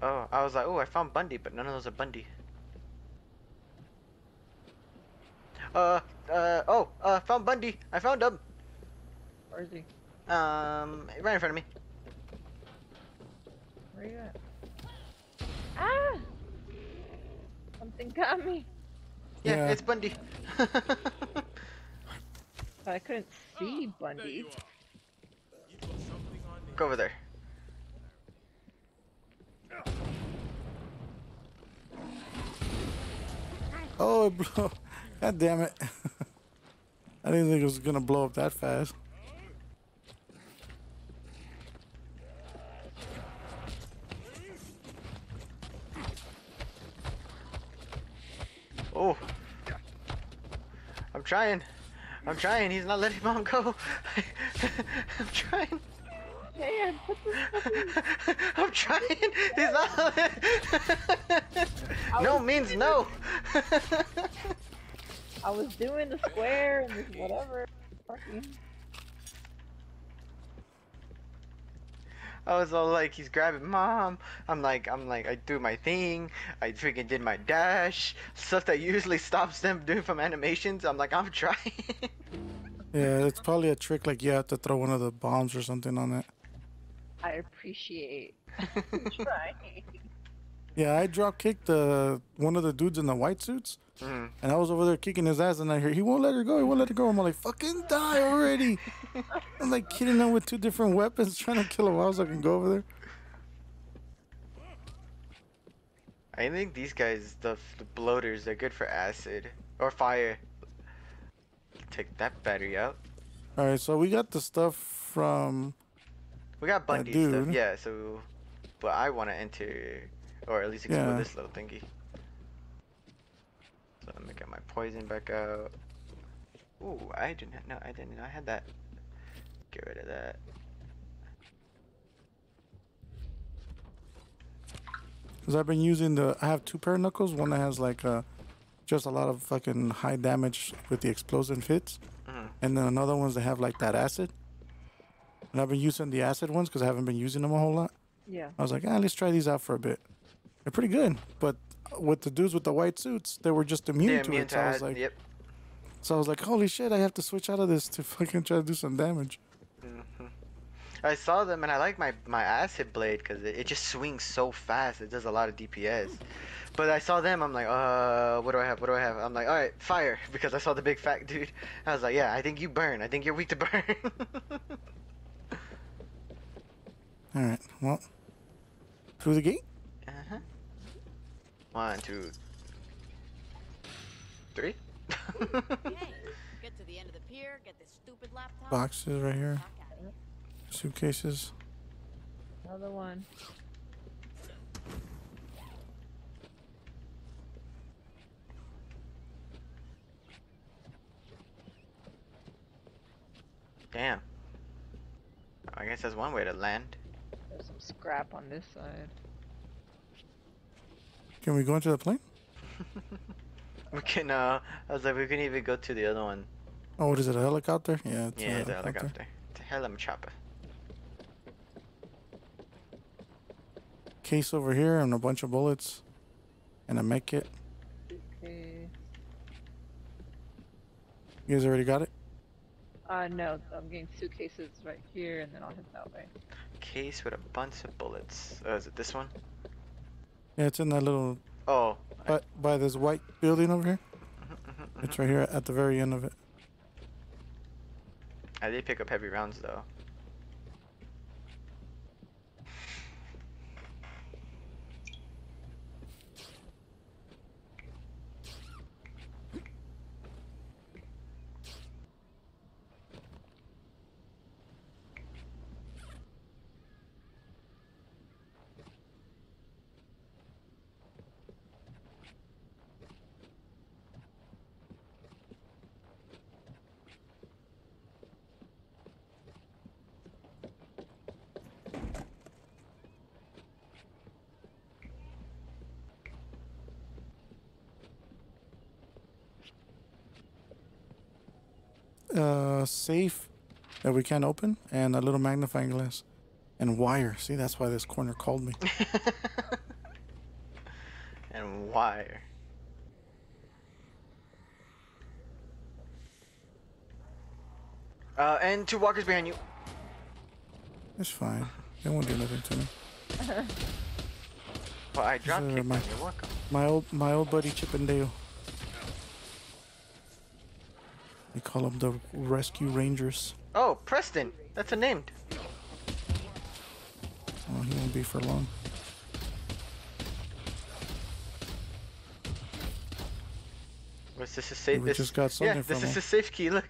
Oh, I was like, oh, I found Bundy, but none of those are Bundy. Uh, uh, oh, uh, found Bundy. I found him. Where is he? Um, right in front of me. Where you at? Ah! Something got me. Yeah, yeah. it's Bundy. (laughs) I couldn't see oh, Bundy. You Go over there. Oh, it blew. (laughs) God damn it. (laughs) I didn't think it was gonna blow up that fast. Oh. I'm trying. I'm trying. He's not letting mom go. (laughs) I'm trying. Man, (laughs) I'm trying. He's not. no means no. I was doing the square and whatever. Fucking. I was all like, he's grabbing mom. I'm like, I'm like, I do my thing. I freaking did my dash. Stuff that usually stops them (laughs) doing from animations. I'm like, I'm trying. (laughs) Yeah, it's probably a trick. Like you have to throw one of the bombs or something on it. I appreciate (laughs) trying. Yeah, I drop kicked the one of the dudes in the white suits, Mhm. and I was over there kicking his ass, and I hear he won't let her go. He won't let her go. I'm like, fucking die already. (laughs) I'm like kidding him with two different weapons, trying to kill him out so I can go over there. I think these guys, the the bloaters, they're good for acid or fire. Take that battery out. All right, so we got the stuff from. We got Bundy stuff, yeah. So, but I want to enter, or at least explore Yeah. this little thingy. So let me get my poison back out. Ooh, I didn't know. I didn't know I had that. Get rid of that. Cause I've been using the. I have two pair of knuckles. One that has like uh, just a lot of fucking high damage with the explosive hits, Mhm. and then another ones that have like that acid. And I've been using the acid ones because I haven't been using them a whole lot. Yeah. I was like, ah, let's try these out for a bit. They're pretty good, but with the dudes with the white suits, they were just immune Yeah, to immune it. to So I was like, yep. so I was like, holy shit, I have to switch out of this to fucking try to do some damage. Mhm. I saw them and I like my my acid blade because it, it just swings so fast. It does a lot of DPS. But I saw them. I'm like, uh, what do I have? What do I have? I'm like, all right, fire, (laughs) because I saw the big fat (laughs) dude. I was like, yeah, I think you burn. I think you're weak to burn. (laughs) All right, well, through the gate. One, two, three. Okay, get to the end of the pier, get this stupid laptop. Boxes right here, suitcases. Another one. Damn. I guess that's one way to land. There's some scrap on this side. Can we go into the plane? (laughs) We can. Uh, I was like, we can even go to the other one. Oh, what is it? A helicopter? Yeah, it's yeah, a it's a helicopter. helicopter. It's a helicopter. Case over here and a bunch of bullets, and a med kit. Okay. You guys already got it? Uh, no, I'm getting suitcases right here, and then I'll head that way. Case with a bunch of bullets. Oh, is it this one? Yeah, it's in that little. Oh. By, by this white building over here. It's right here at the very end of it. I did pick up heavy rounds though. Uh, safe that we can't open, and a little magnifying glass, and wire. See, that's why this corner called me. (laughs) And wire. Uh, and two walkers behind you. It's fine. They won't do nothing to me. Well, I drop uh, my- You're welcome. My old, my old buddy Chip and Dale. They call them the Rescue Rangers. Oh, Preston. That's a name. Oh, he won't be for long. What's this? A safe? We this, just got something yeah, something this from is him. a safe key. Look.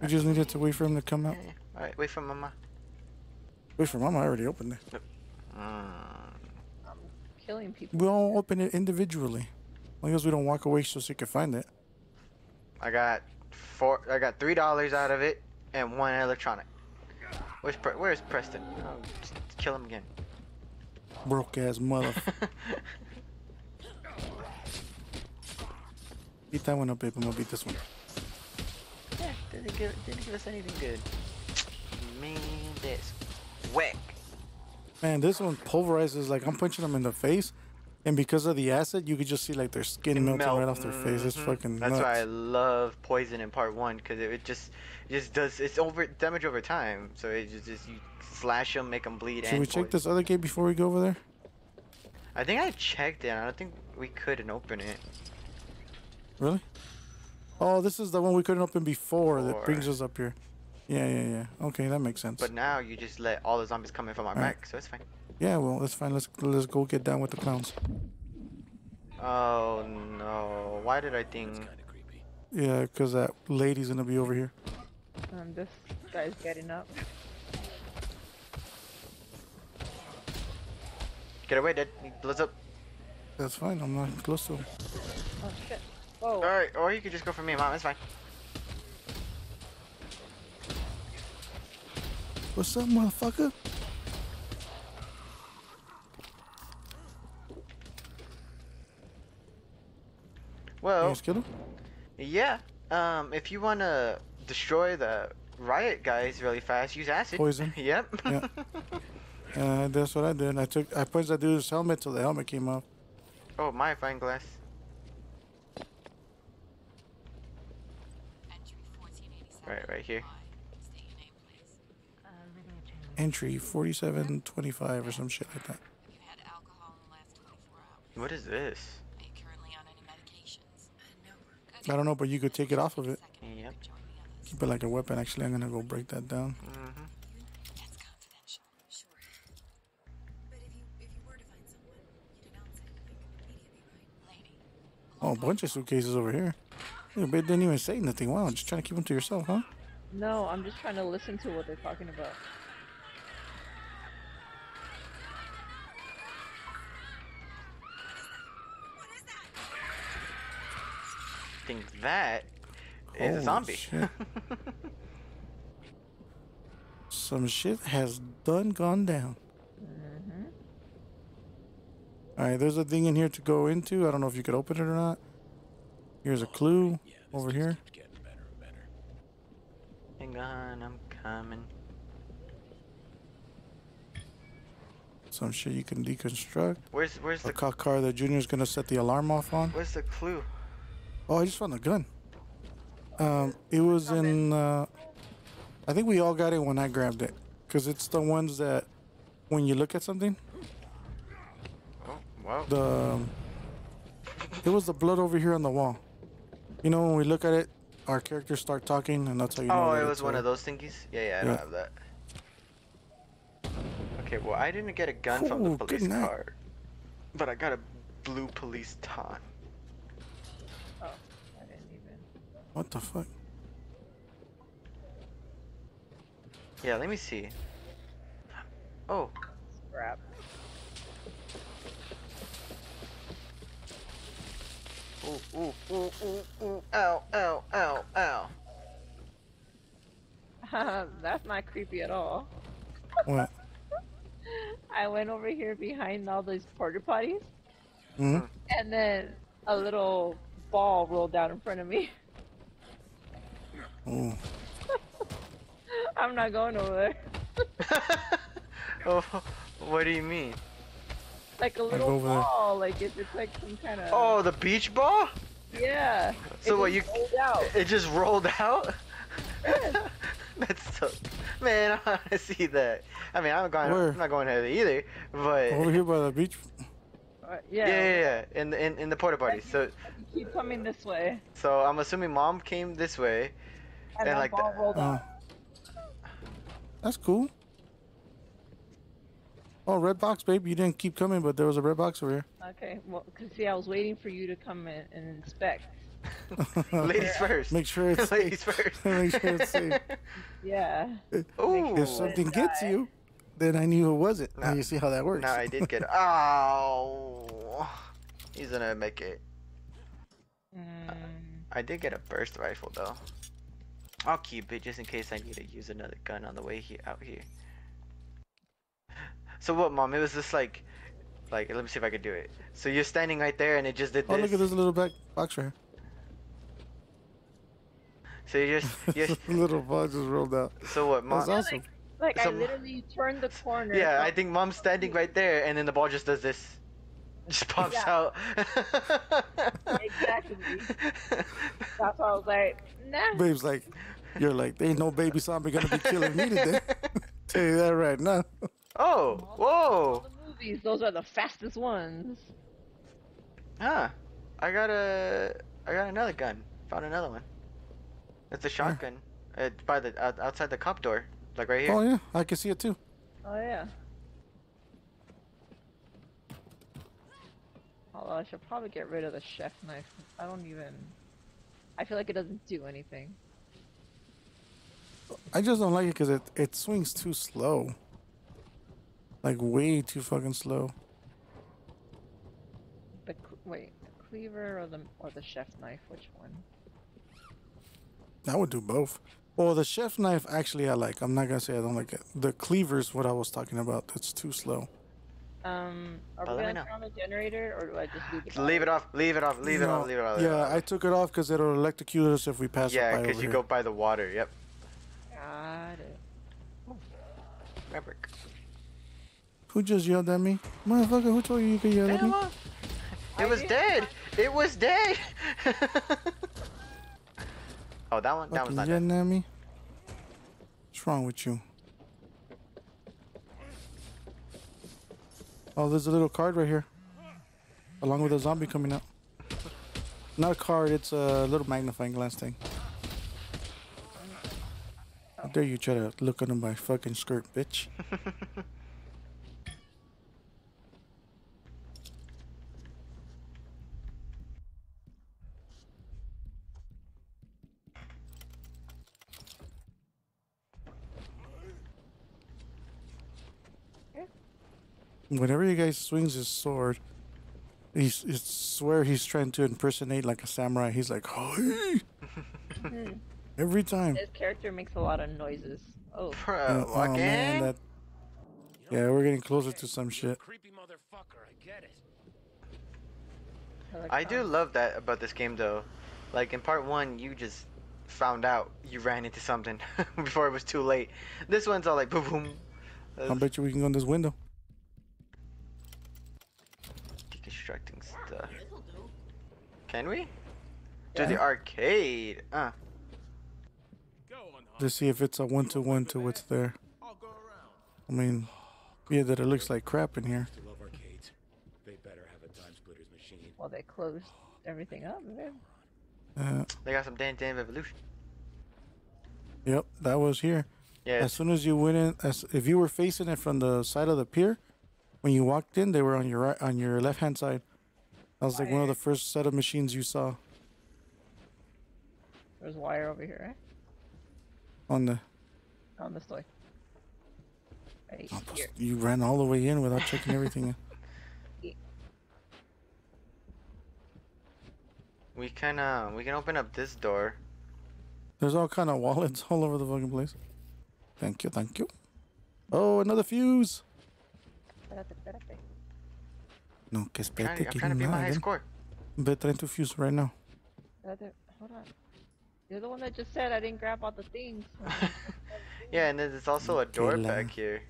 We just needed to wait for him to come out. All right, wait for Mama. Wait for Mama. I already opened it. Mm. Killing people. We all open it individually. As long as we don't walk away so she can find it. I got four. I got three dollars out of it and one electronic. Where's Pre- Where's Preston? Oh, just kill him again. Broke ass mother. (laughs) beat that one up, babe. I'm gonna beat this one. Yeah, didn't give didn't give us anything good. Man, this whack. Man, this one pulverizes like I'm punching him in the face, and because of the acid, you could just see like their skin melting Melt. right off their face. It's Mhm. fucking That's nuts. why I love poison in part one because it, it just it just does it's over damage over time. So it just, just you slash them, make them bleed. Should and we check this other gate before we go over there? I think I checked it. I don't think we couldn't open it. Really? Oh, this is the one we couldn't open before that brings us up here. Yeah, yeah, yeah. Okay, that makes sense. But now you just let all the zombies come in from our back, so it's fine. Yeah, well, that's fine. Let's let's go get down with the clowns. Oh no! Why did I think? Yeah, because that lady's gonna be over here. Um, this guy's getting up. Get away, Dad. He blows up. That's fine. I'm not close to him. Oh shit. Whoa. All right, or you could just go for me, Mom. It's fine. What's up, motherfucker? Well, You just killed him? yeah. Um, if you wanna destroy the riot guys really fast, use acid. Poison. (laughs) yep. Yeah. Uh, that's what I did. I took I punched that dude's helmet till the helmet came off. oh, my fine glass. Right, right here. Entry 4725 or some shit like that. What is this? I don't know, but you could take it off of it. Yep. Keep it like a weapon. Actually, I'm gonna go break that down. Oh, a bunch of suitcases over here. Yeah, but didn't even say nothing. Wow, just trying to keep them to yourself, huh? No, I'm just trying to listen to what they're talking about. Think that is a zombie. shit. (laughs) Some shit has done gone down. Mm-hmm. Alright, there's a thing in here to go into. I don't know if you could open it or not. Here's a oh, clue over here. Hang on, I'm coming. Some shit you can deconstruct. Where's where's the car that Junior's gonna set the alarm off on. where's the clue? Oh, I just found the gun. Um, it was in. Uh, I think we all got it when I grabbed it, cause it's the ones that, when you look at something, Oh, wow. the. um, It was the blood over here on the wall. You know, when we look at it, our characters start talking, and that's how you know. oh, that it was one of those thingies. Yeah, yeah, I yeah. don't have that. Okay, well, I didn't get a gun from the police car, but I got a blue police taunt. Oh, I didn't even. What the fuck? Yeah, let me see. Oh, Scrap. ooh, ooh, ooh, ooh, ooh, ow, ow, ow, ow. (laughs) That's not creepy at all. What? (laughs) I went over here behind all these porta potties, hmm and then a little ball rolled down in front of me. (laughs) (laughs) I'm not going over there. (laughs) Oh, what do you mean? Like a little over there. ball, like if it's like some kind of. Oh, the beach ball? Yeah. So it what, just you- rolled out. It just rolled out? (laughs) That's so. Man, I want to see that. I mean, I'm going. Where? I'm not going there either. But over here by the beach. Uh, yeah, yeah. yeah, yeah. In the in, in the porta potty. So Keep coming this way. so I'm assuming mom came this way, And, And like ball rolled out. that's cool. Oh, red box, babe. You didn't keep coming, but there was a red box over here. Okay, well, cause see, I was waiting for you to come in and inspect. (laughs) Ladies first. Make sure it's (laughs) Ladies safe. first. (laughs) Make sure it's safe. Yeah. Ooh. If something gets you, then I knew it wasn't. Now you see how that works. No, I did get. oh, He's gonna make it. Mm, I did get a burst rifle though. I'll keep it just in case I need to use another gun on the way here out here. (laughs) So what, mom? It was just like, like let me see if I could do it. So you're standing right there, and it just did Oh, this. Oh look at this little back box right here. So you just, you here. just. little box just rolled out. So what, mom? That's awesome. like I So- literally turned the corner. Yeah, I think mom's standing right there, and then the ball just does this. Just pops Yeah. out. exactly. (laughs) That's why I was like, nah. Babe's like, you're like, there ain't no baby zombie gonna be killing me today. (laughs) Tell you that right now. Oh, whoa. The, Movies, those are the fastest ones. Huh. I got a. I got another gun. Found another one. It's a shotgun. It's by the outside the cop door, like right here. Oh yeah, I can see it too. Oh yeah. Although I should probably get rid of the chef knife. I don't even. I feel like it doesn't do anything. I just don't like it because it, it swings too slow. Like way too fucking slow. The wait, the cleaver or the or the chef knife? Which one? I would do both. Well, the chef knife actually I like. I'm not gonna say I don't like it. The cleaver's what I was talking about. It's too slow. Um, are Oh, we gonna turn on the generator or do I just leave it? on? Leave it off. Leave it off. Leave it off. Leave it off. Yeah. I took it off because it'll electrocute us if we pass Yeah, it by because you here. go by the water. Yep. Got it. Maverick. Who just yelled at me? Motherfucker, who told you you could yell at me? It was dead. It was dead. oh, that one. That Fucking one's not dead. yelling at me? What's wrong with you? Oh, there's a little card right here. Along with a zombie coming out. Not a card, it's a little magnifying glass thing. How dare you try to look under my fucking skirt, bitch. (laughs) Whenever you guys swings his sword, he's I swear he's trying to impersonate like a samurai. He's like, "Hey!" Hmm. every time. His character makes a lot of noises. Oh. Uh, oh man, that. Yeah, we're getting closer to some shit. Creepy motherfucker, I get it. I do love that about this game though. Like in part one, you just found out you ran into something (laughs) before it was too late. This one's all like boom boom. I bet you we can go in this window. Deconstructing stuff. Can we? To the arcade. Uh. To see if it's a one to one to what's there. I mean, yeah, that it looks like crap in here. love. They better have a time splitters machine. Well, they closed everything up. man. Uh, They got some Dance Dance Revolution. yep, that was here. Yeah. As soon as you went in, as if you were facing it from the side of the pier, when you walked in, they were on your right, on your left hand side. That was like one of the first set of machines you saw There's wire over here, right? on the. On this toy. Right Oh, plus. You ran all the way in without checking everything. (laughs) We can uh we can open up this door. There's all kind of wallets (laughs) all over the fucking place. Thank you, thank you. Oh, another fuse. Espérate, espérate. No, que I'm trying, espérate I'm que trying to beat my high ven. score. Ve, trying to fuse right now. Espérate, Hold on. You're the one that just said I didn't grab all the things. (laughs) Yeah, and then there's also a door la- back here.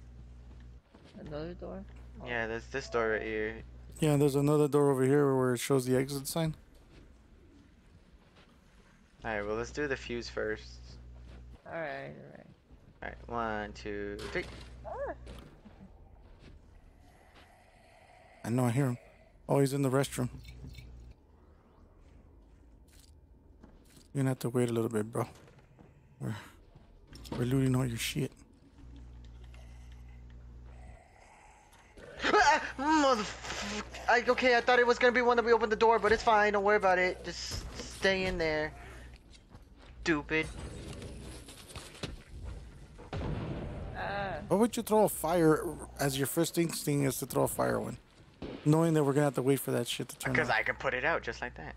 Another door. Yeah, there's this door right here. Yeah, there's another door over here where it shows the exit sign. Alright, well let's do the fuse first. Alright, alright. Alright, one, two, three. Ah. I know, I hear him. Oh, he's in the restroom. You're gonna have to wait a little bit, bro. We're, we're looting all your shit. Motherfucker. I, okay, I thought it was gonna be one that we opened the door, but it's fine. Don't worry about it. Just stay in there. Stupid. Ah. Why would you throw a fire as your first instinct is to throw a fire one? Knowing that we're gonna have to wait for that shit to turn Because. I can put it out just like that.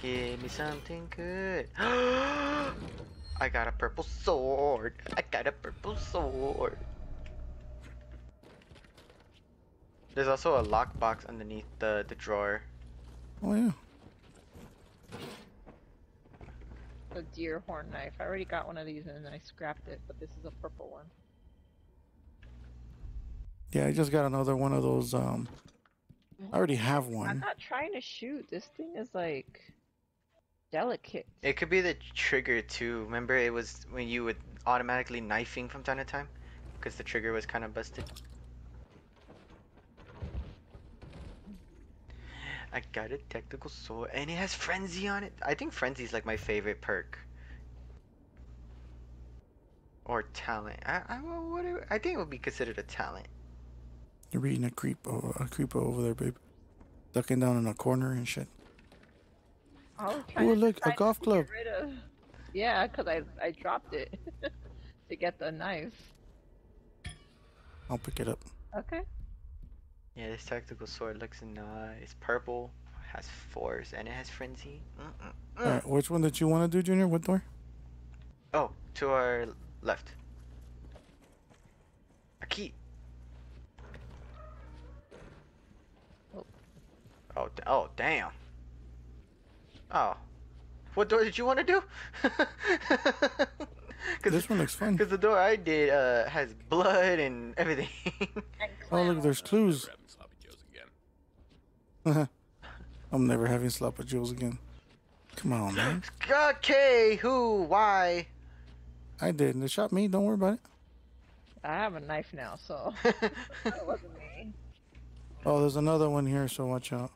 Give me something good. (gasps) I got a purple sword. I got a purple sword. There's also a lockbox underneath the, the drawer. Oh yeah. A deer horn knife. I already got one of these and then I scrapped it, but this is a purple one. Yeah, I just got another one of those. Um, I already have one. I'm not trying to shoot. This thing is like delicate. It could be the trigger too. Remember, it was when you would automatically knifing from time to time, because the trigger was kind of busted. I got a tactical sword, and it has frenzy on it. I think frenzy is like my favorite perk. Or talent. I I what I think it would be considered a talent. You're beating a creep, oh, a creeper over there, babe. Ducking down in a corner and shit. I was trying Ooh, to look, a golf club. Get of... Yeah, because I I dropped it (laughs) to get the knife. I'll pick it up. Okay. Yeah, this tactical sword looks nice. It's purple, has force, and it has frenzy. Mm-mm-mm. All right, which one did you want to do, Junior? What door? Oh, to our left. A key. Oh, oh, damn. Oh. What door did you want to do? (laughs) Cause, This one looks fun. Because the door I did uh, has blood and everything. (laughs) Oh, look, there's clues. (laughs) I'm never having slap with Jules again. Come on, man. okay, who, why? I did. They shot me. Don't worry about it. I have a knife now, so it wasn't me. Oh, there's another one here, so watch out.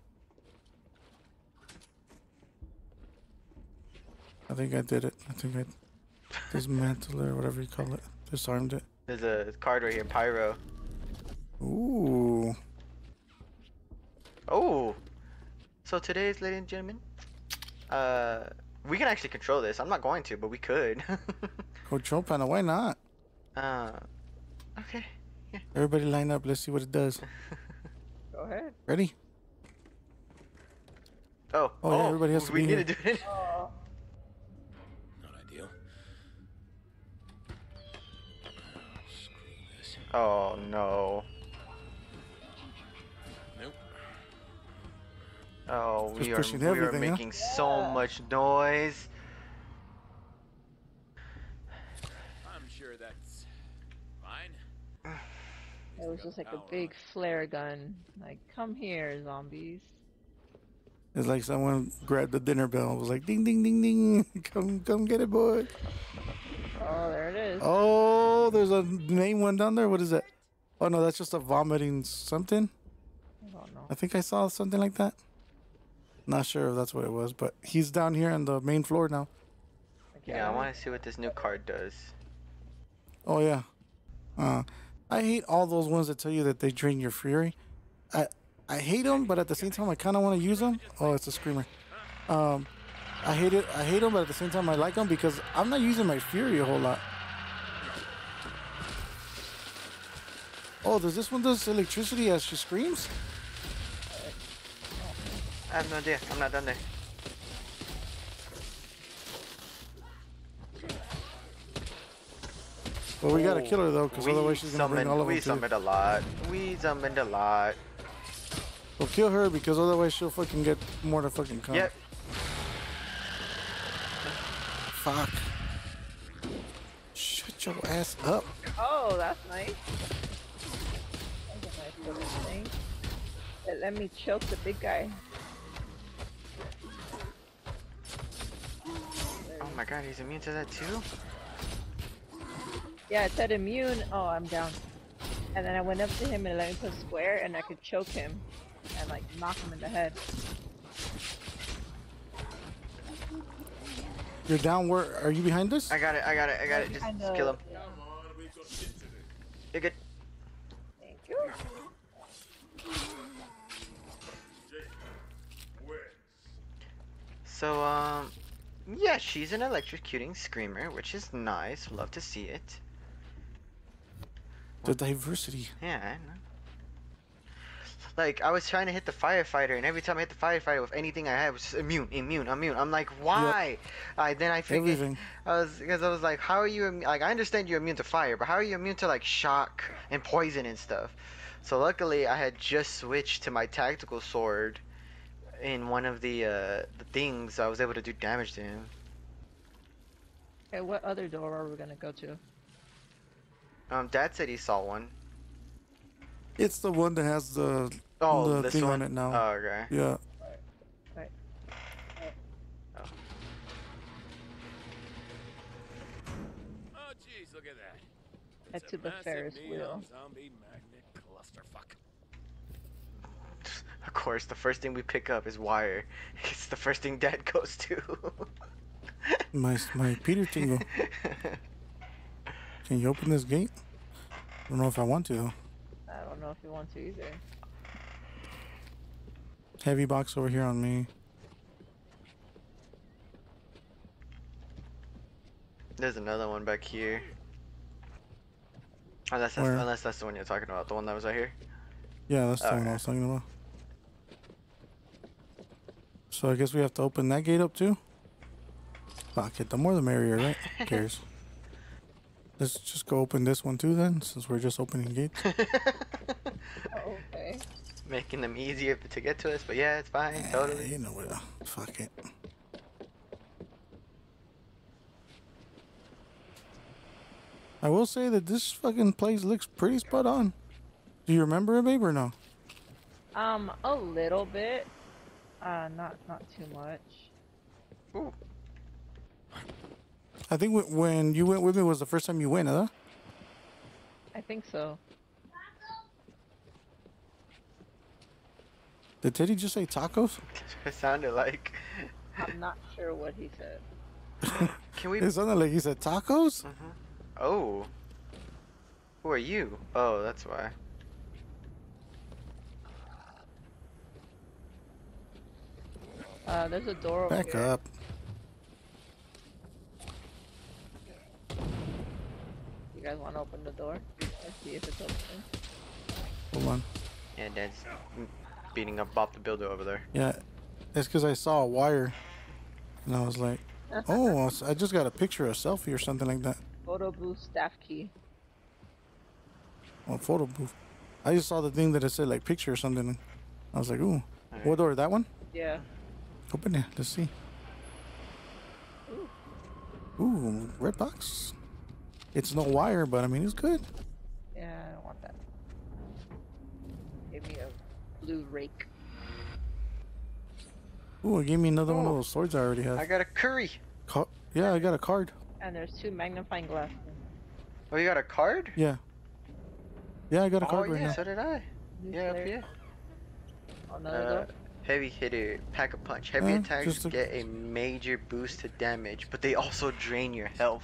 I think I did it. I think I dismantled it or whatever you call it. Disarmed it. There's a card right here, Pyro. Ooh. Oh. So today's, ladies and gentlemen, uh, we can actually control this. I'm not going to, but we could. (laughs) Control panel. Why not? uh, okay. Yeah. Everybody line up. Let's see what it does. (laughs) Go ahead. Ready? Oh, Oh, yeah, everybody has to we be need here. to do it. (laughs) Oh no. Nope. Oh, we are we are everything, huh? making so much noise. I'm sure that's fine. (sighs) it was just like a big flare gun. Like, come here, zombies. It's like someone grabbed the dinner bell. It was like ding, ding, ding, ding. (laughs) come, come get it, boy. Oh, there it is. Oh, there's a name one down there. What is it? Oh no, that's just a vomiting something. I don't know. I think I saw something like that. Not sure if that's what it was, but he's down here on the main floor now. Yeah, I want to see what this new card does. Oh yeah. Uh, I hate all those ones that tell you that they drain your fury. I I hate them, but at the same time I kind of want to use them. Oh, it's a screamer. Um, I hate it. I hate them, but at the same time I like them because I'm not using my fury a whole lot. Oh, does this one does electricity as she screams? I have no idea. I'm not done there. Well, we gotta oh, kill her though, because otherwise she's gonna bring all of We them. you. summoned a lot. We summoned a lot. Well, kill her because otherwise she'll fucking get more to fucking come. Yep. Fuck. Shut your ass up. Oh, that's nice. That's a nice little thing. It let me choke the big guy. Oh my god, he's immune to that too? Yeah, it said immune. Oh, I'm down. And then I went up to him and let him put square, and I could choke him and like knock him in the head. You're down where? Are you behind us? I got it, I got it, I got it. Just, Behind just kill him. You're good. Thank you. So, um, yeah, she's an electrocuting screamer, which is nice. Love to see it. The diversity. Yeah, I know. Like, I was trying to hit the firefighter, and every time I hit the firefighter with anything I had was just immune, immune, immune. I'm like, why? I then I figured, Everything. I was because I was like, how are you? Like, I understand you're immune to fire, but how are you immune to like shock and poison and stuff? So luckily, I had just switched to my tactical sword in one of the uh, the things. I was able to do damage to him. Okay, what other door are we gonna go to? Um, Dad said he saw one. It's the one that has the Oh, the this thing one? on it now. Oh, okay. Yeah. Right. Oh, jeez, look at that. Head It's to a the Ferris wheel. Zombie magnet clusterfuck. Of course, the first thing we pick up is wire. (laughs) It's the first thing Dad goes to. (laughs) My my Peter tingle. (laughs) Can you open this gate? I don't know if I want to though. I don't know if you want to either. Heavy box over here on me. There's another one back here. Unless that's, Where? unless that's the one you're talking about, the one that was right here. Yeah, that's the one I was talking about. So I guess we have to open that gate up too? Ah, Fuck it, the more the merrier, right? Who cares? (laughs) Let's just go open this one too then, since we're just opening gates. Oh, (laughs) okay. Making them easier to get to us, but yeah, it's fine, Eh, totally. You know what? uh, Fuck it. I will say that this fucking place looks pretty spot on. Do you remember it, babe, or no? Um, a little bit. Uh, not not too much. Ooh. I think when you went with me was the first time you went, huh? I think so. Did Teddy just say tacos? (laughs) It sounded like. I'm not sure what he said. (laughs) Can we? It sounded like he said tacos. Oh. Who are you? Oh, that's why. Uh, there's a door over Back here. up. You guys want to open the door? Let's see if it's open. Hold on. Yeah, Dad's beating up Bob the Builder over there. Yeah, it's because I saw a wire, and I was like, (laughs) "Oh, I just got a picture, a selfie, or something like that." Photo booth staff key. Well, photo booth. I just saw the thing that it said like picture or something. I was like, "Ooh, what door? That one? Yeah. Open it. Let's see." Ooh, red box. It's no wire, but I mean it's good. Yeah, I don't want that. Give me a blue rake. Ooh, it gave me another one of those swords I already have. I got a kukri. Ca- yeah, I got a card. And there's two magnifying glasses. Oh, you got a card? Yeah. Yeah, I got a Oh, card right yeah, now. so did I. Yeah, up here. Another Uh, heavy hitter, pack a punch. Heavy Uh, attacks a- get a major boost to damage, but they also drain your health.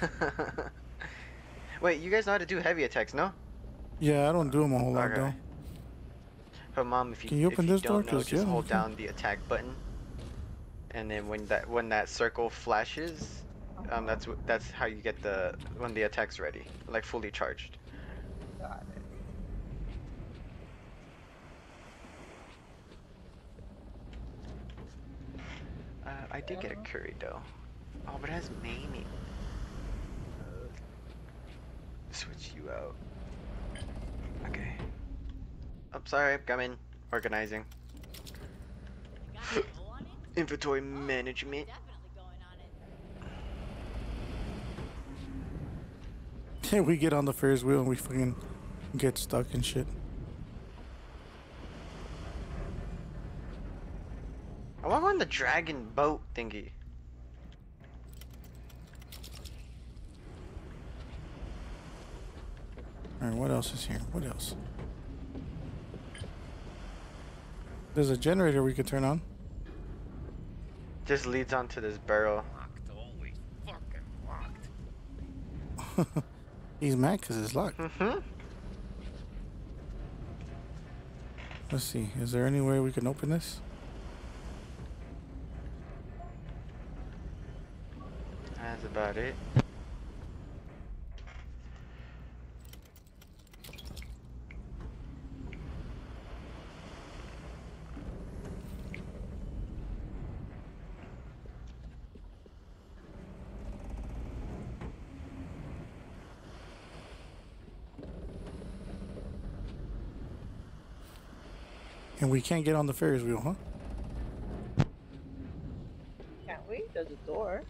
(laughs) Wait, you guys know how to do heavy attacks, no? Yeah, I don't do them a whole lot though. But mom, if you, Can you if open you this door? don't know, 'Cause, just yeah, hold we down the attack button, and then when that when that circle flashes, um, that's that's how you get the when the attack's ready, like fully charged. Got it. Uh, I did get a kukri though. Oh, but it has maiming. Switch you out. Okay. I'm sorry, I'm coming. Organizing. (laughs) Inventory management. Yeah, (laughs) we get on the Ferris wheel and we fucking get stuck and shit. I want on the dragon boat thingy. Alright, what else is here? What else? There's a generator we could turn on. Just leads onto this barrel. Always fucking locked. (laughs) He's mad because it's locked. Mm-hmm. Let's see. Is there any way we can open this? That's about it. And we can't get on the Ferris wheel, huh? Can't we? There's a door.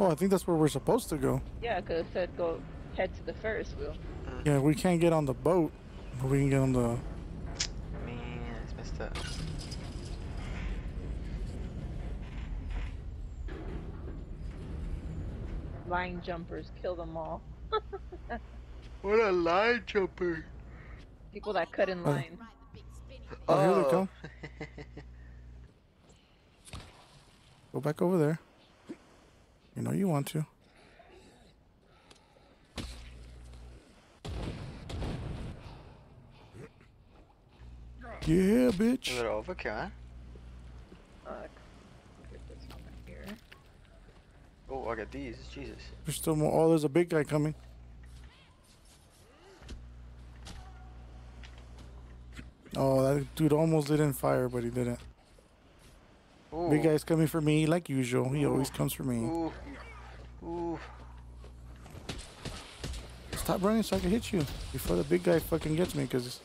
Oh, I think that's where we're supposed to go. Yeah, because it said go head to the Ferris wheel. Mm. Yeah, we can't get on the boat, but we can get on the. Man, it's messed up. Line jumpers, kill them all. (laughs) What a line jumper! People that cut in Oh. line. Oh, here they Oh. come. (laughs) Go back over there. You know you want to. Yeah, A bitch. little overkill, huh? Uh, get this one right here. Oh, I got these. Jesus. There's still more. Oh, there's a big guy coming. Oh, that dude almost didn't fire, but he didn't. Ooh. Big guy's coming for me like usual. He always comes for me. Ooh. Ooh. Stop running so I can hit you before the big guy fucking gets me. Cause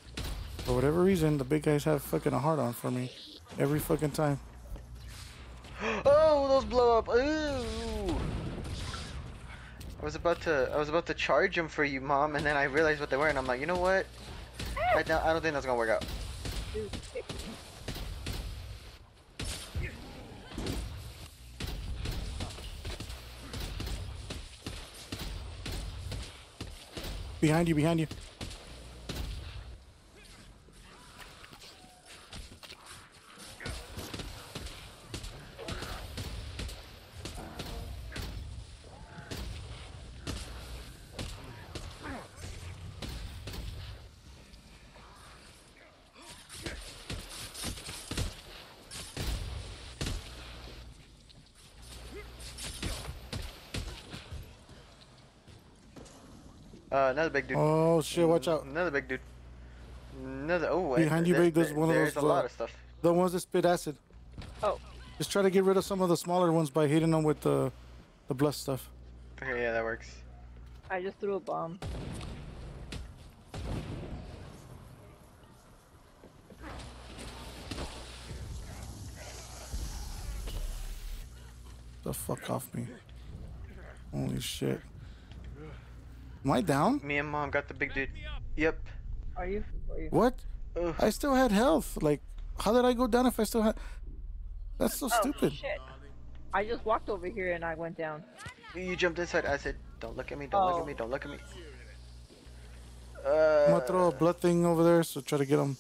for whatever reason, the big guys have fucking a hard on for me every fucking time. (gasps) Oh, those blow up. Ooh. I was about to, I was about to charge them for you, mom, and then I realized what they were, and I'm like, you know what? I don't, I don't think that's gonna work out. Behind you, behind you. Uh, another big dude. Oh shit! Watch out. Another big dude. Another. Oh, and Behind you, there- big. There's there- one of There's those. a lot uh, of stuff. The ones that spit acid. Oh. Just try to get rid of some of the smaller ones by hitting them with the, the bless stuff. Okay, yeah, that works. I just threw a bomb. The fuck off me. Holy shit. Am I down? Me and mom got the big dude. Yep. Are you? Are you? What? I still had health. Like, how did I go down if I still had? That's so Oh, stupid. shit. I just walked over here and I went down. You jumped inside. I said, "Don't look at me. Don't look Oh. at me. Don't look at me." I'm Uh, gonna throw a blood thing over there, so try to get him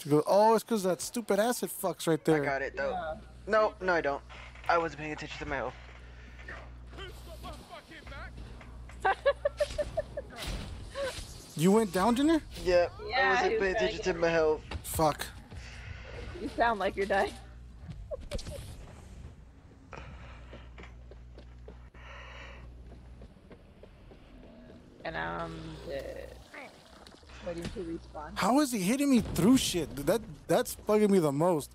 to go. Oh, it's because that stupid acid fucks right there. I got it though. No, no, I don't. I wasn't paying attention to my health. You went down, Junior? Yep. Yeah, I he wasn't was paying trying attention to to my health. Fuck. You sound like you're dying. (laughs) and I'm dead. Waiting to respawn. How is he hitting me through shit? That that's bugging me the most.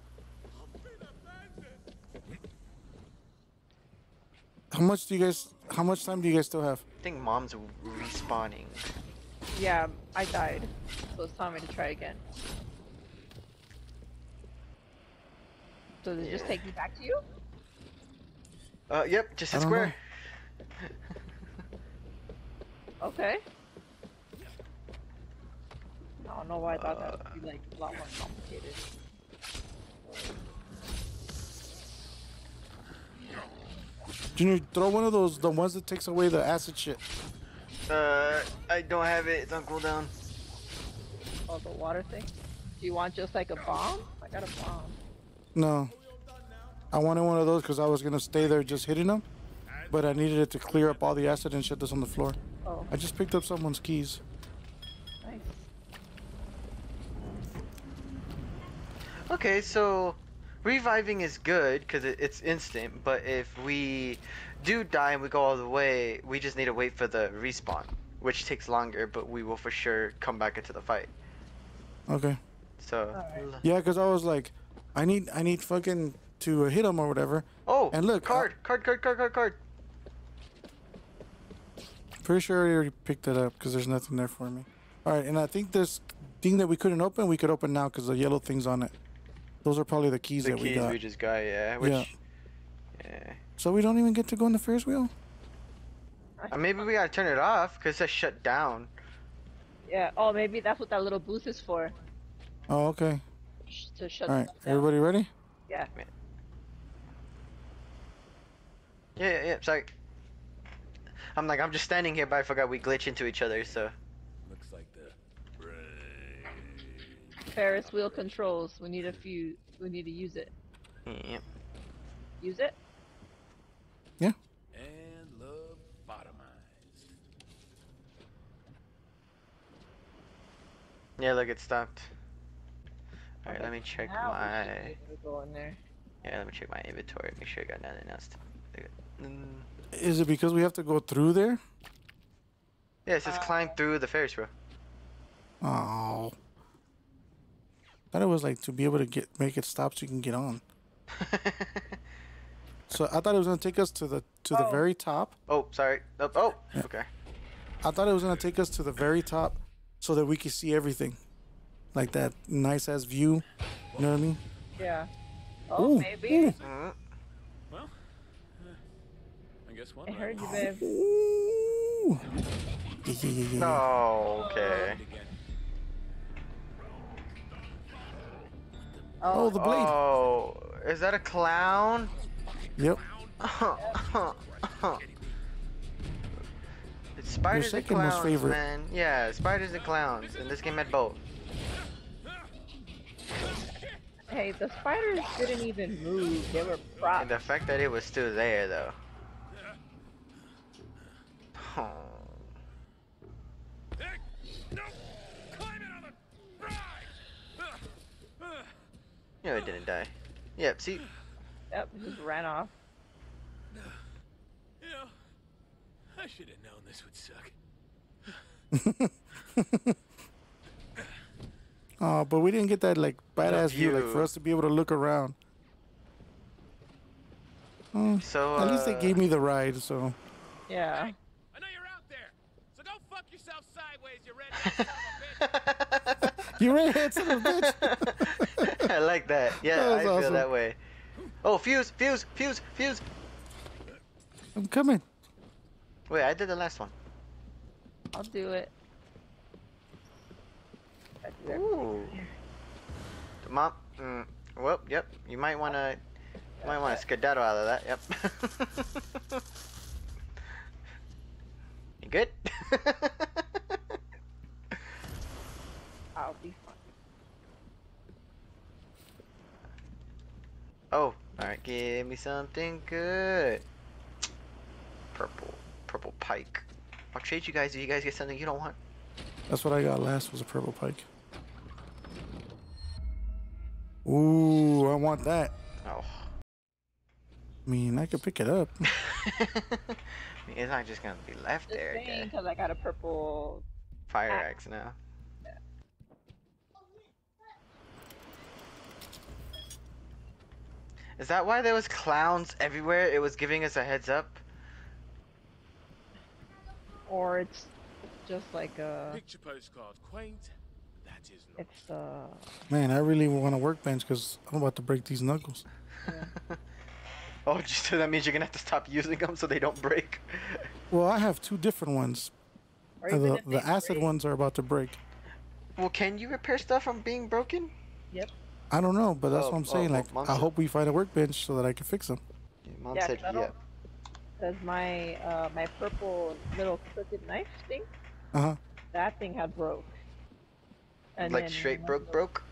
How much do you guys? How much time do you guys still have? I think mom's respawning. Yeah, I died. So it's time for me to try again. So does it just take me back to you? Uh, yep. Just I hit square. (laughs) Okay. I don't know why I thought that would be like a lot more complicated. Junior, throw one of those, the ones that takes away the acid shit. Uh, I don't have it. It's on cooldown. Oh, the water thing? Do you want just like a bomb? I got a bomb. No. I wanted one of those because I was gonna stay there just hitting them, but I needed it to clear up all the acid and shit that's on the floor. Oh, I just picked up someone's keys. nice. Okay, so reviving is good because it, it's instant, but if we do die and we go all the way, we just need to wait for the respawn, which takes longer, but we will for sure come back into the fight. Okay. So, Yeah, because I was like, I need, I need fucking to hit him or whatever. oh, And look, card, card, card, card, card, card. Pretty sure I already picked it up because there's nothing there for me. All right, and I think this thing that we couldn't open, we could open now because the yellow thing's on it. Those are probably the keys The that we got. The keys we just got, yeah. Which, Yeah. yeah. So we don't even get to go on the Ferris wheel. Uh, maybe we gotta turn it off because it shut down. Yeah. Oh, maybe that's what that little booth is for. Oh, okay. sh- To shut All right, down. everybody ready? Yeah. Yeah, yeah, yeah, sorry. I'm like, I'm just standing here, but I forgot we glitch into each other, so. Looks like the Ferris wheel controls. We need a few. We need to use it. Yep. Use it. and lobotomized. Yeah, look, it stopped. Alright, let me check Now my. be able to Go in there. Yeah, let me check my inventory. Make sure I got nothing else. To... Mm. Is it because we have to go through there? Yeah, it says climb through the Ferris wheel. Oh. Thought it was like to be able to get make it stop so you can get on. (laughs) so I thought it was gonna take us to the to the Oh. very top. Oh, sorry. Oh, oh okay. I thought it was gonna take us to the very top so that we could see everything. Like that nice ass view. You know what I mean? Yeah. Oh, Ooh, maybe. ooh. Well, uh, I guess one. I heard you, we'll babe. Ooh. Yeah, yeah, yeah, yeah, yeah. Oh, okay. find again. Oh, the blade. Oh, is that a clown? Yep. It's (laughs) (laughs) spiders and second most clowns, favorite. man. Yeah, spiders and clowns. And this game had both. Hey, the spiders didn't even move. They were props. And the fact that it was still there, though. Oh. No! It on the ride! You know it didn't die. Yep, see? Yep, just ran off. You know, I should have known this would suck. (laughs) Oh, but we didn't get that like badass view, like for us to be able to look around. Oh, So, at least they uh, gave me the ride, so Yeah. I know you're out there, so go fuck yourself sideways, you redhead son of a bitch! (laughs) you redhead son of a bitch. (laughs) I like that. Yeah, That I was feel that way. Oh, fuse, fuse, fuse, fuse. I'm coming. Wait, I did the last one. I'll do it. Ooh. Mom, mm, well, yep. You might wanna, you might wanna skedaddle out of that. Yep. you good? (laughs) I'll be fine. oh, all right. Give me something good. Purple, purple pike. I'll trade you guys if you guys get something you don't want. That's what I got last was a purple pike. Ooh, I want that. Oh. I mean, I could pick it up. (laughs) it's not just gonna be left Just there again. because I got a purple. Fire axe. axe now. Is that why there was clowns everywhere? It was giving us a heads up. Or it's just like a. Picture postcard, quaint. That is not. It's uh. Man, I really want a workbench because I'm about to break these knuckles. (laughs) Oh, just so that means you're gonna have to stop using them so they don't break. (laughs) Well, I have two different ones. Or Uh, the the acid break. ones are about to break. Well, can you repair stuff from being broken? Yep. I don't know, but that's Oh, what I'm oh, saying. well, Like, I hope we find a workbench so that I can fix them. Mom said Yeah, said 'cause I. Cause my uh my purple little crooked knife thing, Uh huh. that thing had broke. And Like then straight broke was- broke.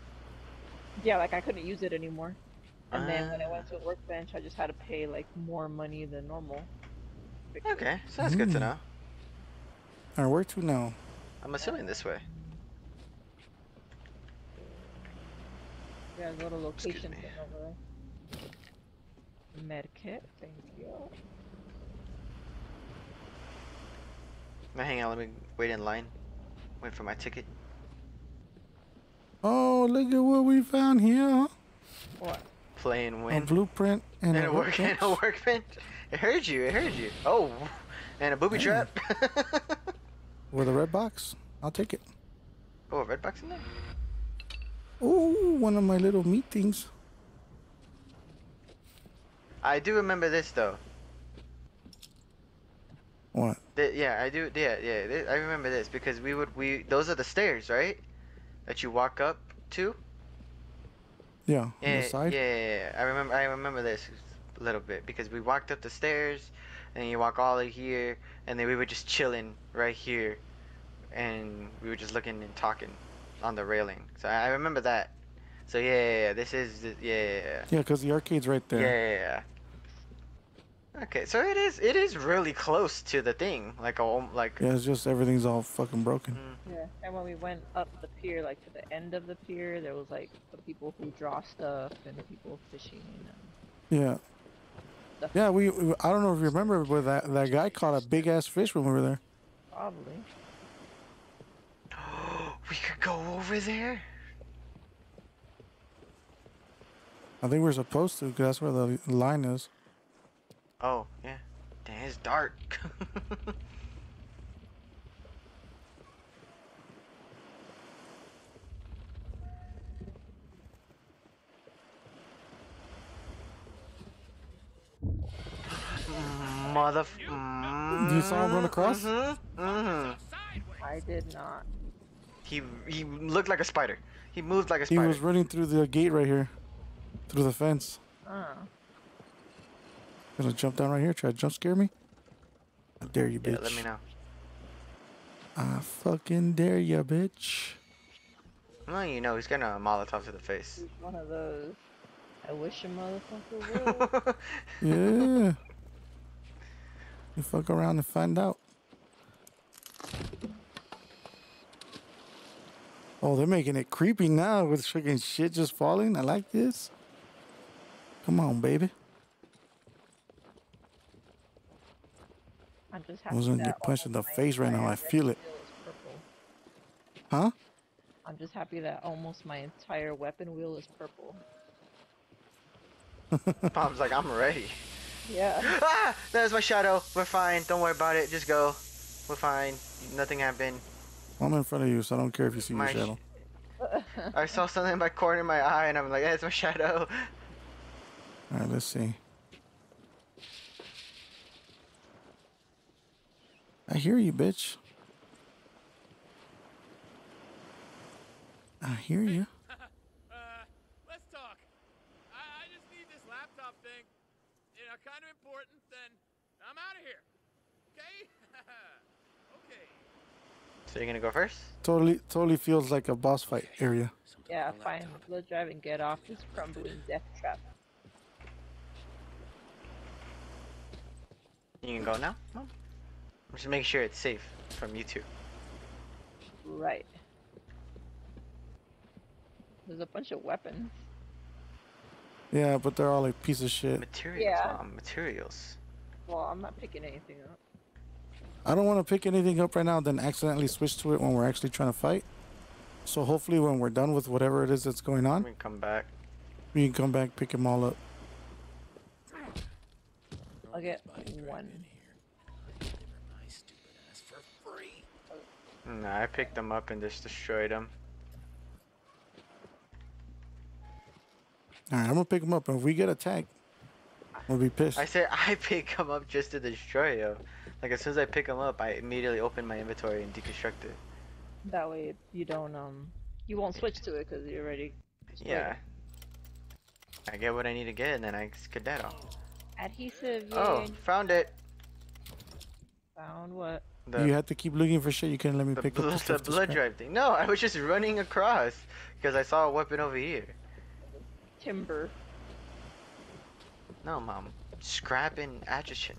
Yeah, like I couldn't use it anymore. And then when I Ah. went to a workbench, I just had to pay like more money than normal. to fix it. Okay, so that's good to Mm. know. Alright, where to now? I'm assuming this way. Yeah, go to location thing over there. Medkit, thank you. Now hang on, let me wait in line. Wait for my ticket. Oh, look at what we found here. What? Play and A blueprint and, and a a work (laughs) and workbench. a workbench. It heard you. It heard you. Oh, (laughs) and a booby Damn. trap. (laughs) with a red box. I'll take it. oh, a red box in there. Oh, one of my little meat things. I do remember this though. What? Th- yeah, I do. Yeah, yeah. Th- I remember this because we would we those are the stairs, right? That you walk up to. Yeah, on Yeah, the side. yeah, yeah, yeah. I remember. I remember this a little bit because we walked up the stairs, and you walk all the way here, and then we were just chilling right here, and we were just looking and talking on the railing. So I I remember that. So yeah, yeah, yeah this is the, yeah, yeah, yeah. Yeah, because the arcade's right Yeah, there. yeah, yeah. Okay, so it is it is really close to the thing, like a like. Yeah, it's just everything's all fucking broken. Mm. Yeah, and when we went up the pier, like to the end of the pier, there was like the people who draw stuff and the people fishing. And Yeah. stuff. Yeah, we, we- I don't know if you remember, but that, that guy caught a big ass fish when we were there. Probably. (gasps) we could go over there. I think we're supposed to, because that's where the line is. Oh yeah, dang, it's dark. (laughs) Mother. You saw him run across? Mm-hmm. Mm-hmm. I did not. He he looked like a spider. He moved like a spider. He was running through the gate right here, through the fence. Oh. Gonna jump down right here, try to jump scare me? I dare you, bitch. yeah, bitch. let me know. I fucking dare you, bitch. Well, you know, he's gonna Molotov to the face. He's one of those. I wish a motherfucker would. (laughs) Yeah. you fuck around and find out. Oh, they're making it creepy now with freaking shit just falling. I like this. Come on, baby. I'm just I happy was gonna that get punched in the almost my face right now. I entire feel it. weapon wheel is purple. Huh? I'm just happy that almost my entire weapon wheel is purple. (laughs) Mom's like, I'm ready. Yeah. (laughs) Ah! There's my shadow. We're fine. Don't worry about it. Just go. We're fine. Nothing happened. I'm in front of you, so I don't care if you see My your sh- shadow. I saw something in my corner of my eye, and I'm like, hey, it's my shadow. All right, let's see. I hear you, bitch. I hear you. (laughs) uh, let's talk. I, I just need this laptop thing. You know, kind of important. Then I'm out of here. Okay? (laughs) okay. So you're gonna go first? Totally, totally feels like a boss fight area. Yeah, find the blood drive and get off this crumbling death trap. You can go now? No? Just make sure it's safe from you two. Right. There's a bunch of weapons. Yeah, but they're all like piece of shit. Materials, Yeah. Mom. Materials. Well, I'm not picking anything up. I don't want to pick anything up right now, then accidentally switch to it when we're actually trying to fight. So hopefully, when we're done with whatever it is that's going on. We can come back. we can come back, pick them all up. I'll get one. Nah, I picked them up and just destroyed them. All right, I'm gonna pick them up, and if we get attacked, we'll be pissed. I said (laughs) I pick them up just to destroy them. Like as soon as I pick them up, I immediately open my inventory and deconstruct it. That way you don't um you won't switch to it because you're already. Yeah. it. I get what I need to get and then I skedaddle. Adhesive. Oh, yay. found it. Found what? The, you had to keep looking for shit. You couldn't let me the, pick bl- up the the stuff. to blood scrap. drive thing. No, I was just running across because I saw a weapon over here. Timber. No, mom. Scrap and attrition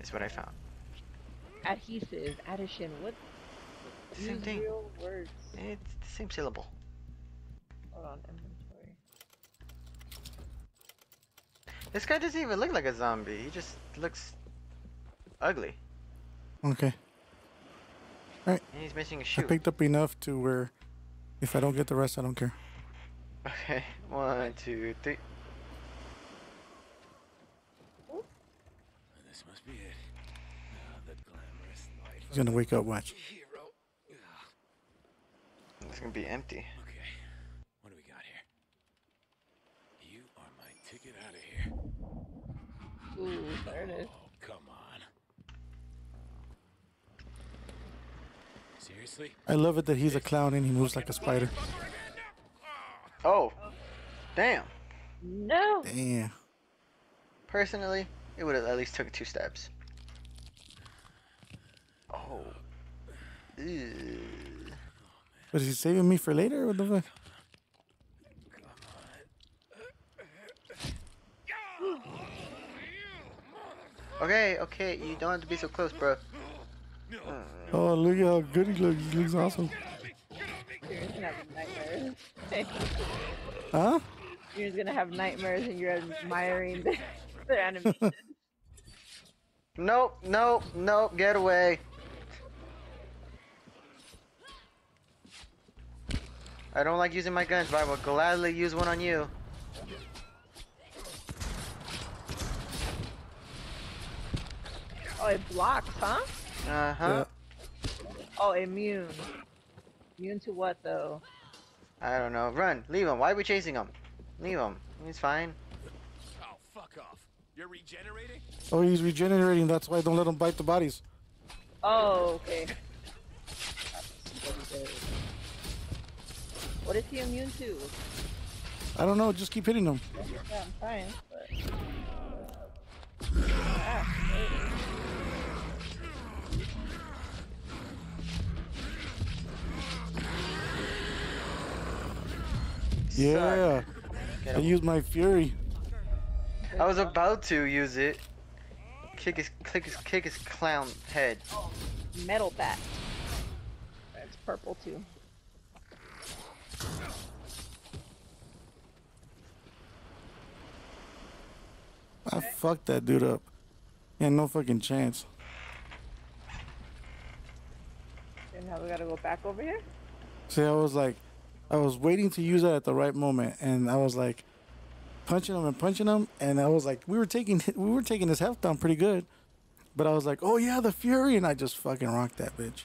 is what I found. adhesive, addition. What? The Same Use thing. real words. It's the same syllable. Hold on, inventory. This guy doesn't even look like a zombie. He just looks ugly. Okay. And he's missing a I shoe. picked up enough to where if I don't get the rest, I don't care. Okay, one, two, three. This must be it. Ah, the glamorous life. He's gonna wake up. Watch. It's gonna be empty. Okay, what do we got here? You are my ticket out of here. Ooh, there it is. Oh, come on. Seriously? I love it that he's a clown and he moves like a spider. Oh, damn. No. Damn. Personally, it would have at least took two steps. Oh. Ew. But is he saving me for later? What the fuck? Okay, okay, you don't have to be so close, bro. Oh, look at how good he looks. He looks awesome. You're just gonna have nightmares. Huh? You're just gonna have nightmares and you're admiring their, their animation. (laughs) Nope, nope, nope, get away. I don't like using my guns, but I will gladly use one on you. oh, it blocks, huh? Uh huh. Oh, immune. Immune to what though? I don't know. Run, leave him. Why are we chasing him? Leave him. He's fine. Oh, fuck off. You're regenerating? Oh, he's regenerating. That's why I don't let him bite the bodies. Oh, okay. That's what he did. What is he immune to? I don't know. Just keep hitting him. Yeah, I'm trying, but. Ah, Yeah. Get I him. used my fury. I was about to use it. Kick his, kick his, kick his clown head. metal bat. That's purple too. I fucked that dude up. He had no fucking chance. And now we gotta go back over here? See, I was like, I was waiting to use it at the right moment, and I was like, punching him and punching him, and I was like, we were taking (laughs) we were taking his health down pretty good, but I was like, oh yeah, the fury, and I just fucking rocked that bitch.